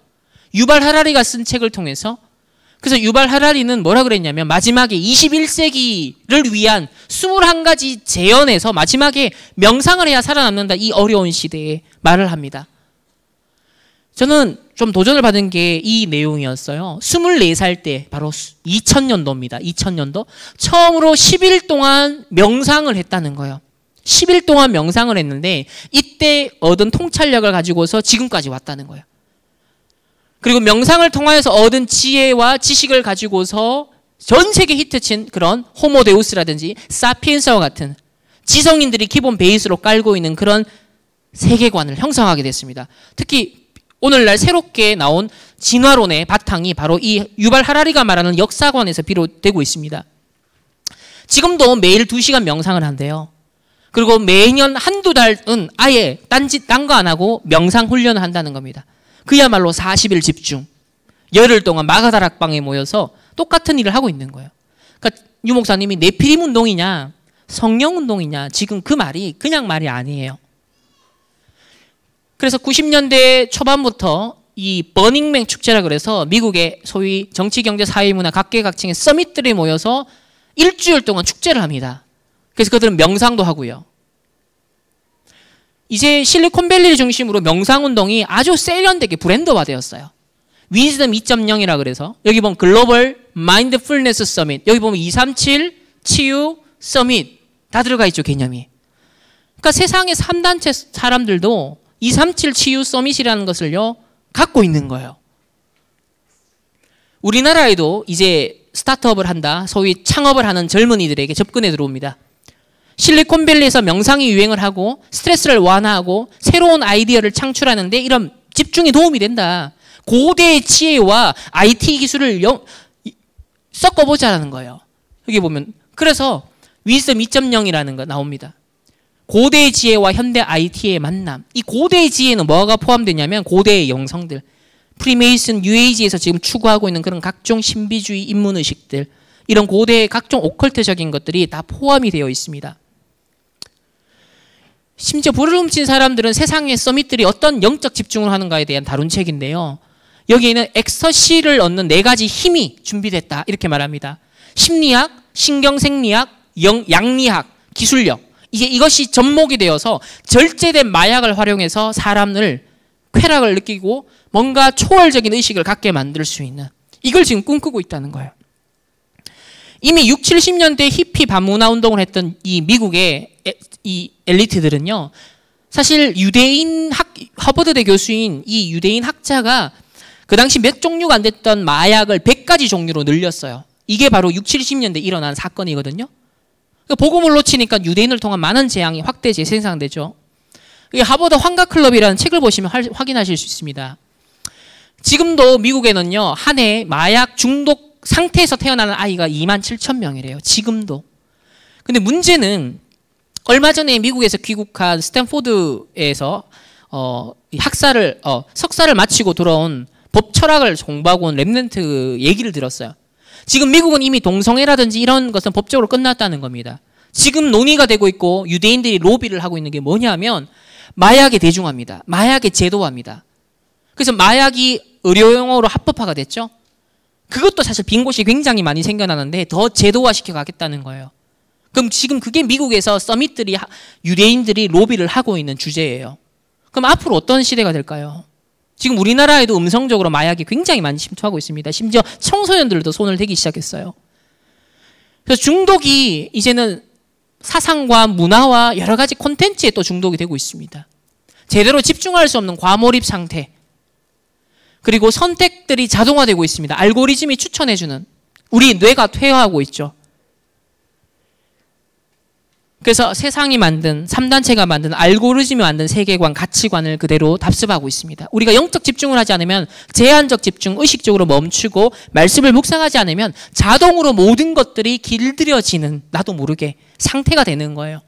유발 하라리가 쓴 책을 통해서 그래서 유발 하라리는 뭐라 그랬냐면 마지막에 21세기를 위한 21가지 재현에서 마지막에 명상을 해야 살아남는다 이 어려운 시대에 말을 합니다. 저는 좀 도전을 받은 게 이 내용이었어요. 24살 때 바로 2000년도입니다. 2000년도 처음으로 10일 동안 명상을 했다는 거예요. 10일 동안 명상을 했는데 이때 얻은 통찰력을 가지고서 지금까지 왔다는 거예요. 그리고 명상을 통하여서 얻은 지혜와 지식을 가지고서 전 세계 히트친 그런 호모데우스라든지 사피엔스와 같은 지성인들이 기본 베이스로 깔고 있는 그런 세계관을 형성하게 됐습니다. 특히 오늘날 새롭게 나온 진화론의 바탕이 바로 이 유발 하라리가 말하는 역사관에서 비롯되고 있습니다. 지금도 매일 2시간 명상을 한대요. 그리고 매년 한두 달은 아예 딴짓, 딴 거 안 하고 명상 훈련을 한다는 겁니다. 그야말로 40일 집중. 열흘 동안 마가다락방에 모여서 똑같은 일을 하고 있는 거예요. 그러니까 유 목사님이 내피림 운동이냐 성령 운동이냐 지금 그 말이 그냥 말이 아니에요. 그래서 90년대 초반부터 이 버닝맨 축제라 그래서 미국의 소위 정치, 경제, 사회, 문화 각계각층의 서밋들이 모여서 일주일 동안 축제를 합니다. 그래서 그들은 명상도 하고요. 이제 실리콘밸리를 중심으로 명상운동이 아주 세련되게 브랜드화 되었어요. 위즈덤 2.0이라 그래서 여기 보면 글로벌 마인드풀네스 서밋 여기 보면 237 치유 서밋 다 들어가 있죠 개념이. 그러니까 세상의 3단체 사람들도 237 치유 서밋이라는 것을요 갖고 있는 거예요. 우리나라에도 이제 스타트업을 한다, 소위 창업을 하는 젊은이들에게 접근해 들어옵니다. 실리콘밸리에서 명상이 유행을 하고 스트레스를 완화하고 새로운 아이디어를 창출하는데 이런 집중이 도움이 된다. 고대의 지혜와 IT 기술을 영, 섞어보자라는 거예요. 여기 보면 그래서 위스덤 2.0이라는 거 나옵니다. 고대의 지혜와 현대 IT의 만남. 이 고대의 지혜는 뭐가 포함되냐면 고대의 영성들. 프리메이슨 뉴에이지에서 지금 추구하고 있는 그런 각종 신비주의 인문의식들. 이런 고대의 각종 오컬트적인 것들이 다 포함이 되어 있습니다. 심지어 불을 훔친 사람들은 세상의 서밋들이 어떤 영적 집중을 하는가에 대한 다룬 책인데요. 여기에는 엑서시를 얻는 네 가지 힘이 준비됐다. 이렇게 말합니다. 심리학, 신경생리학, 영, 양리학, 기술력. 이제 이것이 접목이 되어서 절제된 마약을 활용해서 사람을 쾌락을 느끼고 뭔가 초월적인 의식을 갖게 만들 수 있는 이걸 지금 꿈꾸고 있다는 거예요. 이미 6, 70년대 히피 반문화 운동을 했던 이 미국의 이 엘리트들은요. 사실 유대인 학 허버드대 교수인 이 유대인 학자가 그 당시 몇 종류가 안 됐던 마약을 100가지 종류로 늘렸어요. 이게 바로 6, 70년대 일어난 사건이거든요. 그러니까 복음을 놓치니까 유대인을 통한 많은 재앙이 확대 재생산되죠. 하버드 환각클럽이라는 책을 보시면 확인하실 수 있습니다. 지금도 미국에는요, 한 해 마약 중독 상태에서 태어나는 아이가 2만 7천 명이래요. 지금도. 근데 문제는 얼마 전에 미국에서 귀국한 스탠포드에서 어, 학사를 어, 석사를 마치고 돌아온 법 철학을 공부하고 온 Remnant 얘기를 들었어요. 지금 미국은 이미 동성애라든지 이런 것은 법적으로 끝났다는 겁니다. 지금 논의가 되고 있고 유대인들이 로비를 하고 있는 게 뭐냐면 마약의 대중화입니다. 마약의 제도화입니다. 그래서 마약이 의료용어로 합법화가 됐죠. 그것도 사실 빈 곳이 굉장히 많이 생겨나는데 더 제도화 시켜 가겠다는 거예요. 그럼 지금 그게 미국에서 서밋들이 유대인들이 로비를 하고 있는 주제예요. 그럼 앞으로 어떤 시대가 될까요? 지금 우리나라에도 음성적으로 마약이 굉장히 많이 침투하고 있습니다. 심지어 청소년들도 손을 대기 시작했어요. 그래서 중독이 이제는 사상과 문화와 여러 가지 콘텐츠에 또 중독이 되고 있습니다. 제대로 집중할 수 없는 과몰입 상태. 그리고 선택들이 자동화되고 있습니다. 알고리즘이 추천해주는. 우리 뇌가 퇴화하고 있죠. 그래서 세상이 만든 3단체가 만든 알고리즘이 만든 세계관, 가치관을 그대로 답습하고 있습니다. 우리가 영적 집중을 하지 않으면 제한적 집중, 의식적으로 멈추고 말씀을 묵상하지 않으면 자동으로 모든 것들이 길들여지는 나도 모르게 상태가 되는 거예요.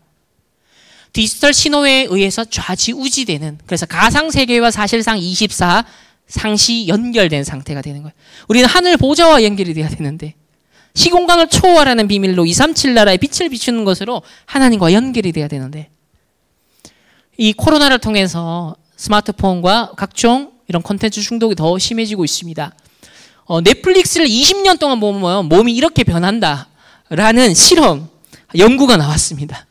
디지털 신호에 의해서 좌지우지되는 그래서 가상 세계와 사실상 24 상시 연결된 상태가 되는 거예요. 우리는 하늘 보좌와 연결이 돼야 되는데 시공간을 초월하는 비밀로 237 나라에 빛을 비추는 것으로 하나님과 연결이 돼야 되는데 이 코로나를 통해서 스마트폰과 각종 이런 콘텐츠 중독이 더 심해지고 있습니다. 어, 넷플릭스를 20년 동안 보면 몸이 이렇게 변한다라는 실험 연구가 나왔습니다.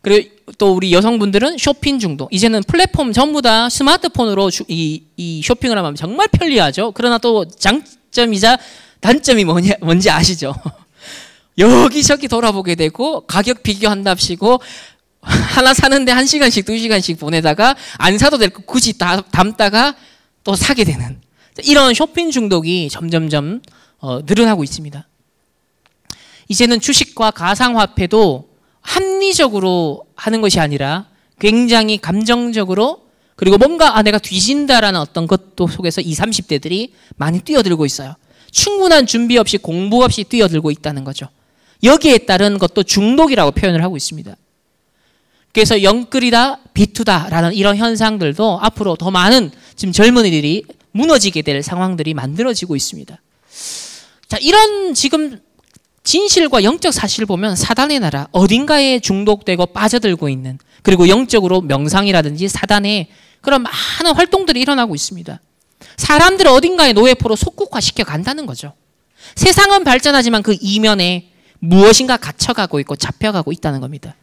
그리고 또 우리 여성분들은 쇼핑 중독. 이제는 플랫폼 전부 다 스마트폰으로 이, 이 쇼핑을 하면 정말 편리하죠. 그러나 또 장점이자 단점이 뭐냐, 뭔지 아시죠? 여기저기 돌아보게 되고 가격 비교한답시고 하나 사는데 한 시간씩 두 시간씩 보내다가 안 사도 될 거 굳이 다, 담다가 또 사게 되는 이런 쇼핑 중독이 점점점 어, 늘어나고 있습니다. 이제는 주식과 가상화폐도 합리적으로 하는 것이 아니라 굉장히 감정적으로 그리고 뭔가 아 내가 뒤진다라는 어떤 것도 속에서 20, 30대들이 많이 뛰어들고 있어요. 충분한 준비 없이 공부 없이 뛰어들고 있다는 거죠. 여기에 따른 것도 중독이라고 표현을 하고 있습니다. 그래서 영끌이다, 비투다라는 이런 현상들도 앞으로 더 많은 지금 젊은이들이 무너지게 될 상황들이 만들어지고 있습니다. 자, 이런 지금 진실과 영적 사실을 보면 사단의 나라 어딘가에 중독되고 빠져들고 있는 그리고 영적으로 명상이라든지 사단의 그런 많은 활동들이 일어나고 있습니다. 사람들을 어딘가에 노예포로 속국화시켜 간다는 거죠. 세상은 발전하지만 그 이면에 무엇인가 갇혀가고 있고 잡혀가고 있다는 겁니다.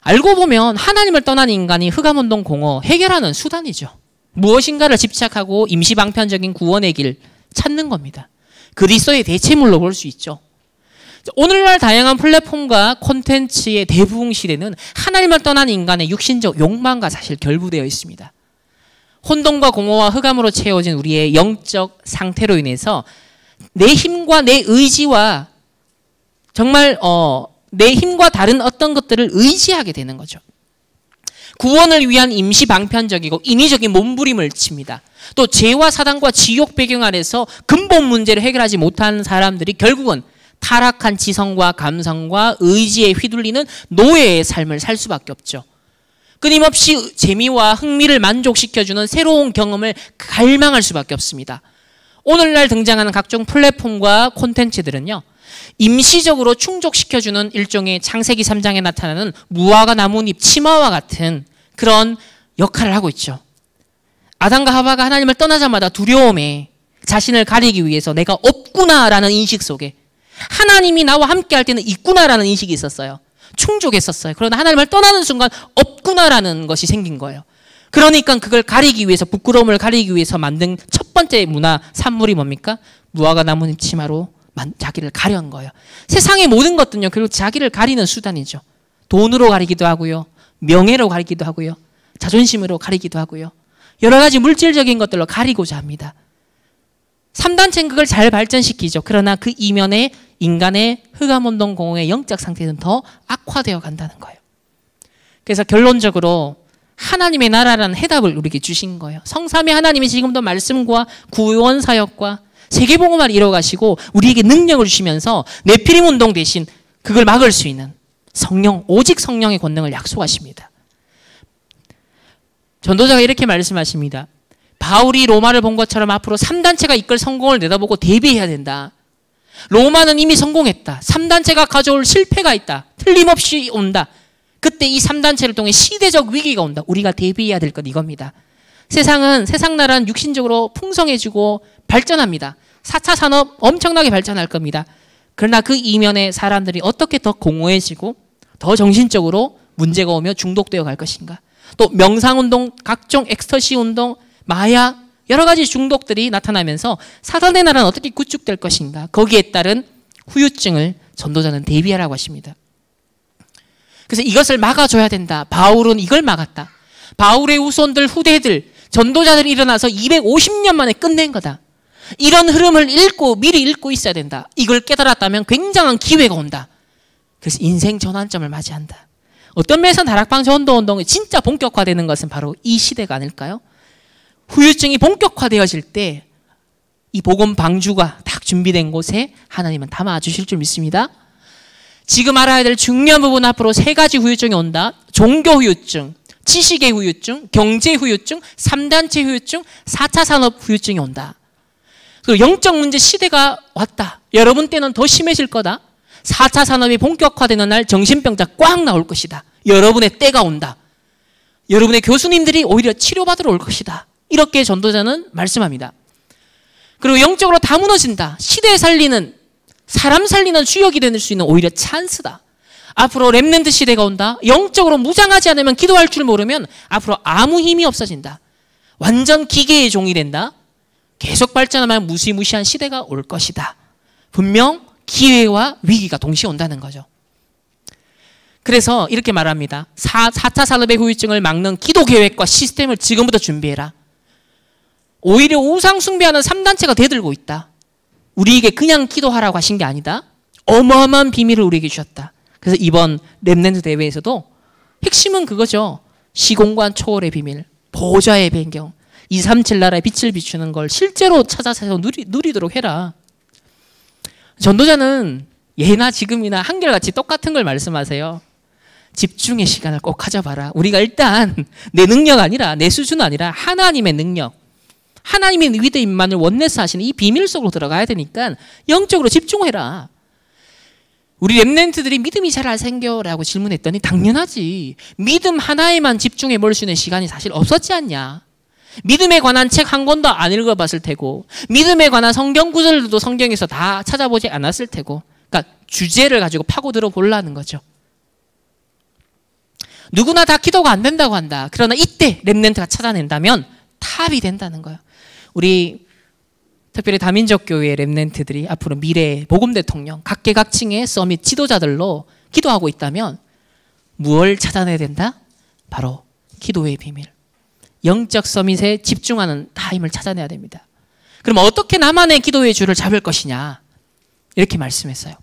알고 보면 하나님을 떠난 인간이 흑암운동 공허 해결하는 수단이죠. 무엇인가를 집착하고 임시방편적인 구원의 길 찾는 겁니다. 그리스도의 대체물로 볼 수 있죠. 오늘날 다양한 플랫폼과 콘텐츠의 대부흥 시대는 하나님을 떠난 인간의 육신적 욕망과 사실 결부되어 있습니다. 혼돈과 공허와 흑암으로 채워진 우리의 영적 상태로 인해서 내 힘과 내 의지와 정말 어, 내 힘과 다른 어떤 것들을 의지하게 되는 거죠. 구원을 위한 임시 방편적이고 인위적인 몸부림을 칩니다. 또 죄와 사단과 지옥 배경 아래서 근본 문제를 해결하지 못한 사람들이 결국은 타락한 지성과 감성과 의지에 휘둘리는 노예의 삶을 살 수밖에 없죠. 끊임없이 재미와 흥미를 만족시켜주는 새로운 경험을 갈망할 수밖에 없습니다. 오늘날 등장하는 각종 플랫폼과 콘텐츠들은요, 임시적으로 충족시켜주는 일종의 창세기 3장에 나타나는 무화과 나뭇잎 치마와 같은 그런 역할을 하고 있죠. 아담과 하바가 하나님을 떠나자마자 두려움에 자신을 가리기 위해서 내가 없구나라는 인식 속에 하나님이 나와 함께 할 때는 있구나라는 인식이 있었어요. 충족했었어요. 그러나 하나님을 떠나는 순간 없구나라는 것이 생긴 거예요. 그러니까 그걸 가리기 위해서 부끄러움을 가리기 위해서 만든 첫 번째 문화 산물이 뭡니까? 무화과 나뭇잎 치마로 자기를 가려한 거예요. 세상의 모든 것들은요. 결국 자기를 가리는 수단이죠. 돈으로 가리기도 하고요. 명예로 가리기도 하고요. 자존심으로 가리기도 하고요. 여러 가지 물질적인 것들로 가리고자 합니다. 3단체는 그걸 잘 발전시키죠. 그러나 그 이면에 인간의 흑암운동 공허의 영적 상태는 더 악화되어 간다는 거예요. 그래서 결론적으로 하나님의 나라라는 해답을 우리에게 주신 거예요. 성삼위 하나님이 지금도 말씀과 구원 사역과 세계복음을 이뤄가시고 우리에게 능력을 주시면서 내피림 운동 대신 그걸 막을 수 있는 성령, 오직 성령의 권능을 약속하십니다. 전도자가 이렇게 말씀하십니다. 바울이 로마를 본 것처럼 앞으로 3단체가 이끌 성공을 내다보고 대비해야 된다. 로마는 이미 성공했다. 3단체가 가져올 실패가 있다. 틀림없이 온다. 그때 이 3단체를 통해 시대적 위기가 온다. 우리가 대비해야 될 것 이겁니다. 세상은 세상 나라는 육신적으로 풍성해지고 발전합니다. 4차 산업 엄청나게 발전할 겁니다. 그러나 그 이면에 사람들이 어떻게 더 공허해지고 더 정신적으로 문제가 오며 중독되어 갈 것인가. 또 명상운동, 각종 엑스터시 운동, 마약, 여러 가지 중독들이 나타나면서 사단의 나라는 어떻게 구축될 것인가. 거기에 따른 후유증을 전도자는 대비하라고 하십니다. 그래서 이것을 막아줘야 된다. 바울은 이걸 막았다. 바울의 후손들, 후대들, 전도자들이 일어나서 250년 만에 끝낸 거다. 이런 흐름을 읽고 미리 읽고 있어야 된다. 이걸 깨달았다면 굉장한 기회가 온다. 그래서 인생 전환점을 맞이한다. 어떤 면에서 다락방 전도 운동이 진짜 본격화되는 것은 바로 이 시대가 아닐까요? 후유증이 본격화되어질 때 이 복음 방주가 딱 준비된 곳에 하나님은 담아 주실 줄 믿습니다. 지금 알아야 될 중요한 부분 앞으로 세 가지 후유증이 온다. 종교 후유증, 지식의 후유증, 경제 후유증, 3단체 후유증, 4차 산업 후유증이 온다. 그 영적 문제 시대가 왔다. 여러분 때는 더 심해질 거다. 4차 산업이 본격화되는 날 정신병자 꽉 나올 것이다. 여러분의 때가 온다. 여러분의 교수님들이 오히려 치료받으러 올 것이다. 이렇게 전도자는 말씀합니다. 그리고 영적으로 다 무너진다. 시대 살리는 사람 살리는 주역이 될 수 있는 오히려 찬스다. 앞으로 랩랜드 시대가 온다. 영적으로 무장하지 않으면 기도할 줄 모르면 앞으로 아무 힘이 없어진다. 완전 기계의 종이 된다. 계속 발전하면 무시무시한 시대가 올 것이다. 분명 기회와 위기가 동시에 온다는 거죠. 그래서 이렇게 말합니다. 4, 4차 산업의 후유증을 막는 기도 계획과 시스템을 지금부터 준비해라. 오히려 우상 숭배하는 3단체가 대들고 있다. 우리에게 그냥 기도하라고 하신 게 아니다. 어마어마한 비밀을 우리에게 주셨다. 그래서 이번 랩넨트 대회에서도 핵심은 그거죠. 시공간 초월의 비밀, 보좌의 배경, 237 나라의 빛을 비추는 걸 실제로 찾아서 누리, 누리도록 해라. 전도자는 예나 지금이나 한결같이 똑같은 걸 말씀하세요. 집중의 시간을 꼭 가져봐라. 우리가 일단 내 능력 아니라 내 수준 아니라 하나님의 능력, 하나님의 위대임만을 원내스 하시는 이 비밀 속으로 들어가야 되니까 영적으로 집중해라. 우리 랩넨트들이 믿음이 잘안 생겨라고 질문했더니 당연하지. 믿음 하나에만 집중해 볼 수 있는 시간이 사실 없었지 않냐. 믿음에 관한 책 한 권도 안 읽어봤을 테고, 믿음에 관한 성경 구절도 성경에서 다 찾아보지 않았을 테고, 그러니까 주제를 가지고 파고들어 보려는 거죠. 누구나 다 기도가 안 된다고 한다. 그러나 이때 Remnant가 찾아낸다면 다 답이 된다는 거예요. 우리 특별히 다민족 교회 Remnant들이 앞으로 미래 복음 대통령 각계각층의 summit 지도자들로 기도하고 있다면 무엇을 찾아내야 된다? 바로 기도의 비밀. 영적 summit에 집중하는 타임을 찾아내야 됩니다. 그럼 어떻게 나만의 기도의 줄을 잡을 것이냐? 이렇게 말씀했어요.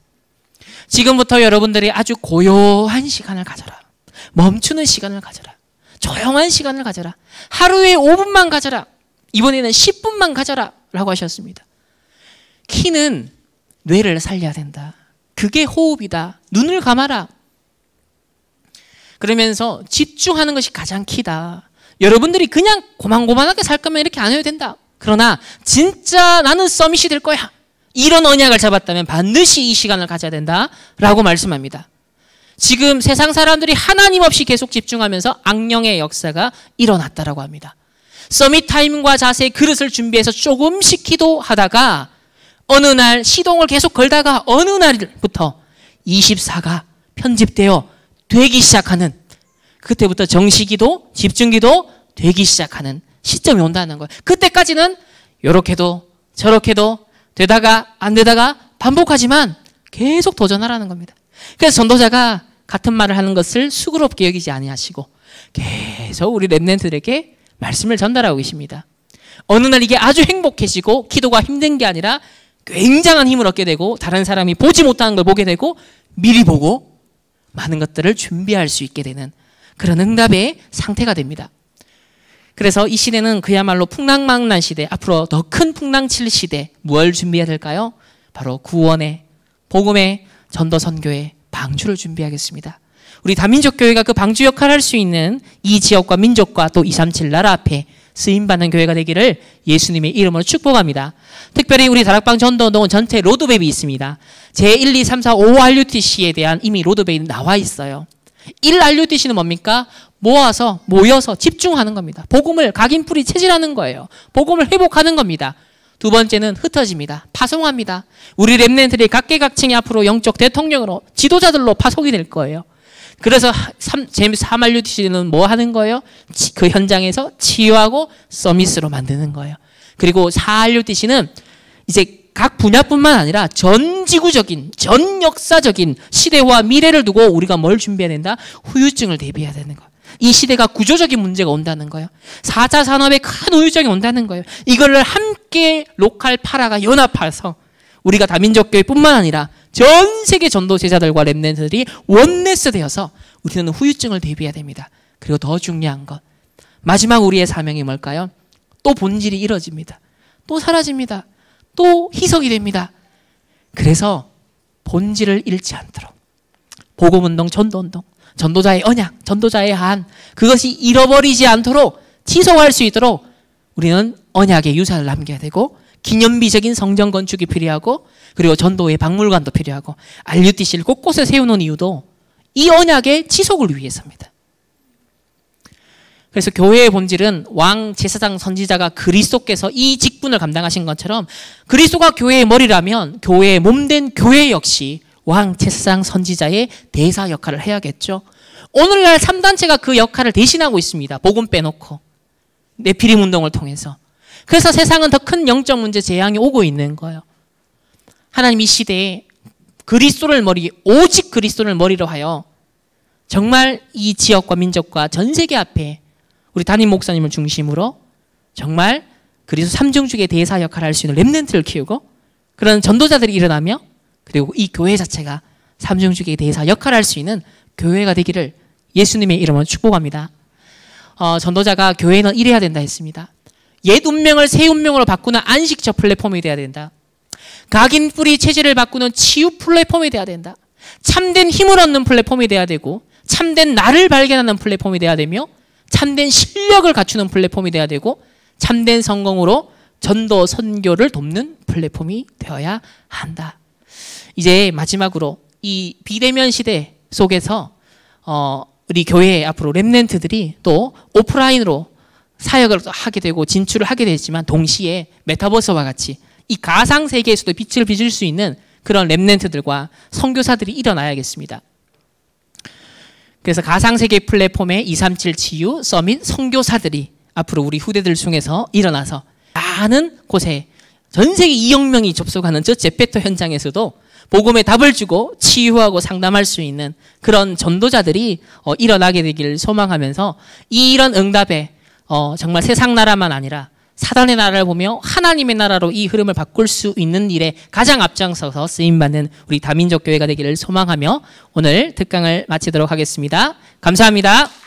지금부터 여러분들이 아주 고요한 시간을 가져라. 멈추는 시간을 가져라. 조용한 시간을 가져라. 하루에 5분만 가져라. 이번에는 10분만 가져라. 라고 하셨습니다. 키는 뇌를 살려야 된다. 그게 호흡이다. 눈을 감아라. 그러면서 집중하는 것이 가장 키다. 여러분들이 그냥 고만고만하게 살 거면 이렇게 안 해도 된다. 그러나 진짜 나는 서밋이 될 거야. 이런 언약을 잡았다면 반드시 이 시간을 가져야 된다. 라고 말씀합니다. 지금 세상 사람들이 하나님 없이 계속 집중하면서 악령의 역사가 일어났다라고 합니다. 서밋 타임과 자세의 그릇을 준비해서 조금씩 기도하다가 어느 날 시동을 계속 걸다가 어느 날부터 24가 편집되어 되기 시작하는 그때부터 정식기도 집중기도 되기 시작하는 시점이 온다는 거예요. 그때까지는 이렇게도 저렇게도 되다가 안 되다가 반복하지만 계속 도전하라는 겁니다. 그래서 전도자가 같은 말을 하는 것을 수그럽게 여기지 아니하시고 계속 우리 랩넨트들에게 말씀을 전달하고 계십니다. 어느 날 이게 아주 행복해지고 기도가 힘든 게 아니라 굉장한 힘을 얻게 되고 다른 사람이 보지 못하는 걸 보게 되고 미리 보고 많은 것들을 준비할 수 있게 되는 그런 응답의 상태가 됩니다. 그래서 이 시대는 그야말로 풍랑망난 시대, 앞으로 더 큰 풍랑칠 시대, 무엇을 준비해야 될까요? 바로 구원의, 복음의, 전도 선교의 방주를 준비하겠습니다. 우리 다민족 교회가 그 방주 역할을 할 수 있는 이 지역과 민족과 또 237 나라 앞에 쓰임 받는 교회가 되기를 예수님의 이름으로 축복합니다. 특별히 우리 다락방 전도 운동은 전체 로드맵이 있습니다. 제1, 2, 3, 4, 5 RUTC에 대한 이미 로드맵이 나와 있어요. 1 RUTC는 뭡니까? 모아서 모여서 집중하는 겁니다. 복음을 각인뿌리 체질하는 거예요. 복음을 회복하는 겁니다. 두 번째는 흩어집니다. 파송합니다. 우리 랩넨들이 각계각층이 앞으로 영적 대통령으로 지도자들로 파송이 될 거예요. 그래서 제임스 하말류티시는 뭐 하는 거예요? 그 현장에서 치유하고 서밋으로 만드는 거예요. 그리고 사알류티시는 이제 각 분야뿐만 아니라 전 지구적인, 전 역사적인 시대와 미래를 두고 우리가 뭘 준비해야 된다? 후유증을 대비해야 되는 거예요. 이 시대가 구조적인 문제가 온다는 거예요. 4차 산업에 큰 우유증이 온다는 거예요. 이거를 함께 로컬 파라가 연합해서 우리가 다민족 교회뿐만 아니라 전 세계 전도 제자들과 랩넨들이 원네스 되어서 우리는 후유증을 대비해야 됩니다. 그리고 더 중요한 것 마지막 우리의 사명이 뭘까요? 또 본질이 이뤄집니다. 또 사라집니다. 또 희석이 됩니다. 그래서 본질을 잃지 않도록 복음운동, 전도운동, 전도자의 언약, 전도자의 한 그것이 잃어버리지 않도록 지속할 수 있도록 우리는 언약의 유산을 남겨야 되고 기념비적인 성전 건축이 필요하고 그리고 전도의 박물관도 필요하고 RUTC를 곳곳에 세우는 이유도 이 언약의 지속을 위해서입니다. 그래서 교회의 본질은 왕 제사장 선지자가 그리스도께서 이 직분을 감당하신 것처럼 그리스도가 교회의 머리라면 교회의 몸된 교회 역시 왕 제사장 선지자의 대사 역할을 해야겠죠. 오늘날 3단체가 그 역할을 대신하고 있습니다. 복음 빼놓고 내피림 운동을 통해서. 그래서 세상은 더 큰 영적 문제 재앙이 오고 있는 거예요. 하나님 이 시대에 그리스도를 머리, 오직 그리스도를 머리로 하여 정말 이 지역과 민족과 전 세계 앞에 우리 담임 목사님을 중심으로 정말 그리스도 삼중주의 대사 역할을 할 수 있는 렘넨트를 키우고 그런 전도자들이 일어나며 그리고 이 교회 자체가 삼중주의 대사 역할을 할 수 있는 교회가 되기를 예수님의 이름으로 축복합니다. 어, 전도자가 교회는 이래야 된다 했습니다. 옛 운명을 새 운명으로 바꾸는 안식처 플랫폼이 돼야 된다. 각인 뿌리 체질을 바꾸는 치유 플랫폼이 돼야 된다. 참된 힘을 얻는 플랫폼이 돼야 되고 참된 나를 발견하는 플랫폼이 돼야 되며 참된 실력을 갖추는 플랫폼이 돼야 되고 참된 성공으로 전도 선교를 돕는 플랫폼이 되어야 한다. 이제 마지막으로 이 비대면 시대 속에서 어 우리 교회 앞으로 랩넨트들이 또 오프라인으로 사역을 하게 되고 진출을 하게 되지만 동시에 메타버스와 같이 이 가상 세계에서도 빛을 비출 수 있는 그런 랩넨트들과 선교사들이 일어나야겠습니다. 그래서 가상 세계 플랫폼의 237 치유 서밋 선교사들이 앞으로 우리 후대들 중에서 일어나서 많은 곳에 전 세계 2억 명이 접속하는 저 제페토 현장에서도 복음의 답을 주고 치유하고 상담할 수 있는 그런 전도자들이 어, 일어나게 되기를 소망하면서 이런 응답에 어, 정말 세상 나라만 아니라 사단의 나라를 보며 하나님의 나라로 이 흐름을 바꿀 수 있는 일에 가장 앞장서서 쓰임받는 우리 다민족 교회가 되기를 소망하며 오늘 특강을 마치도록 하겠습니다. 감사합니다.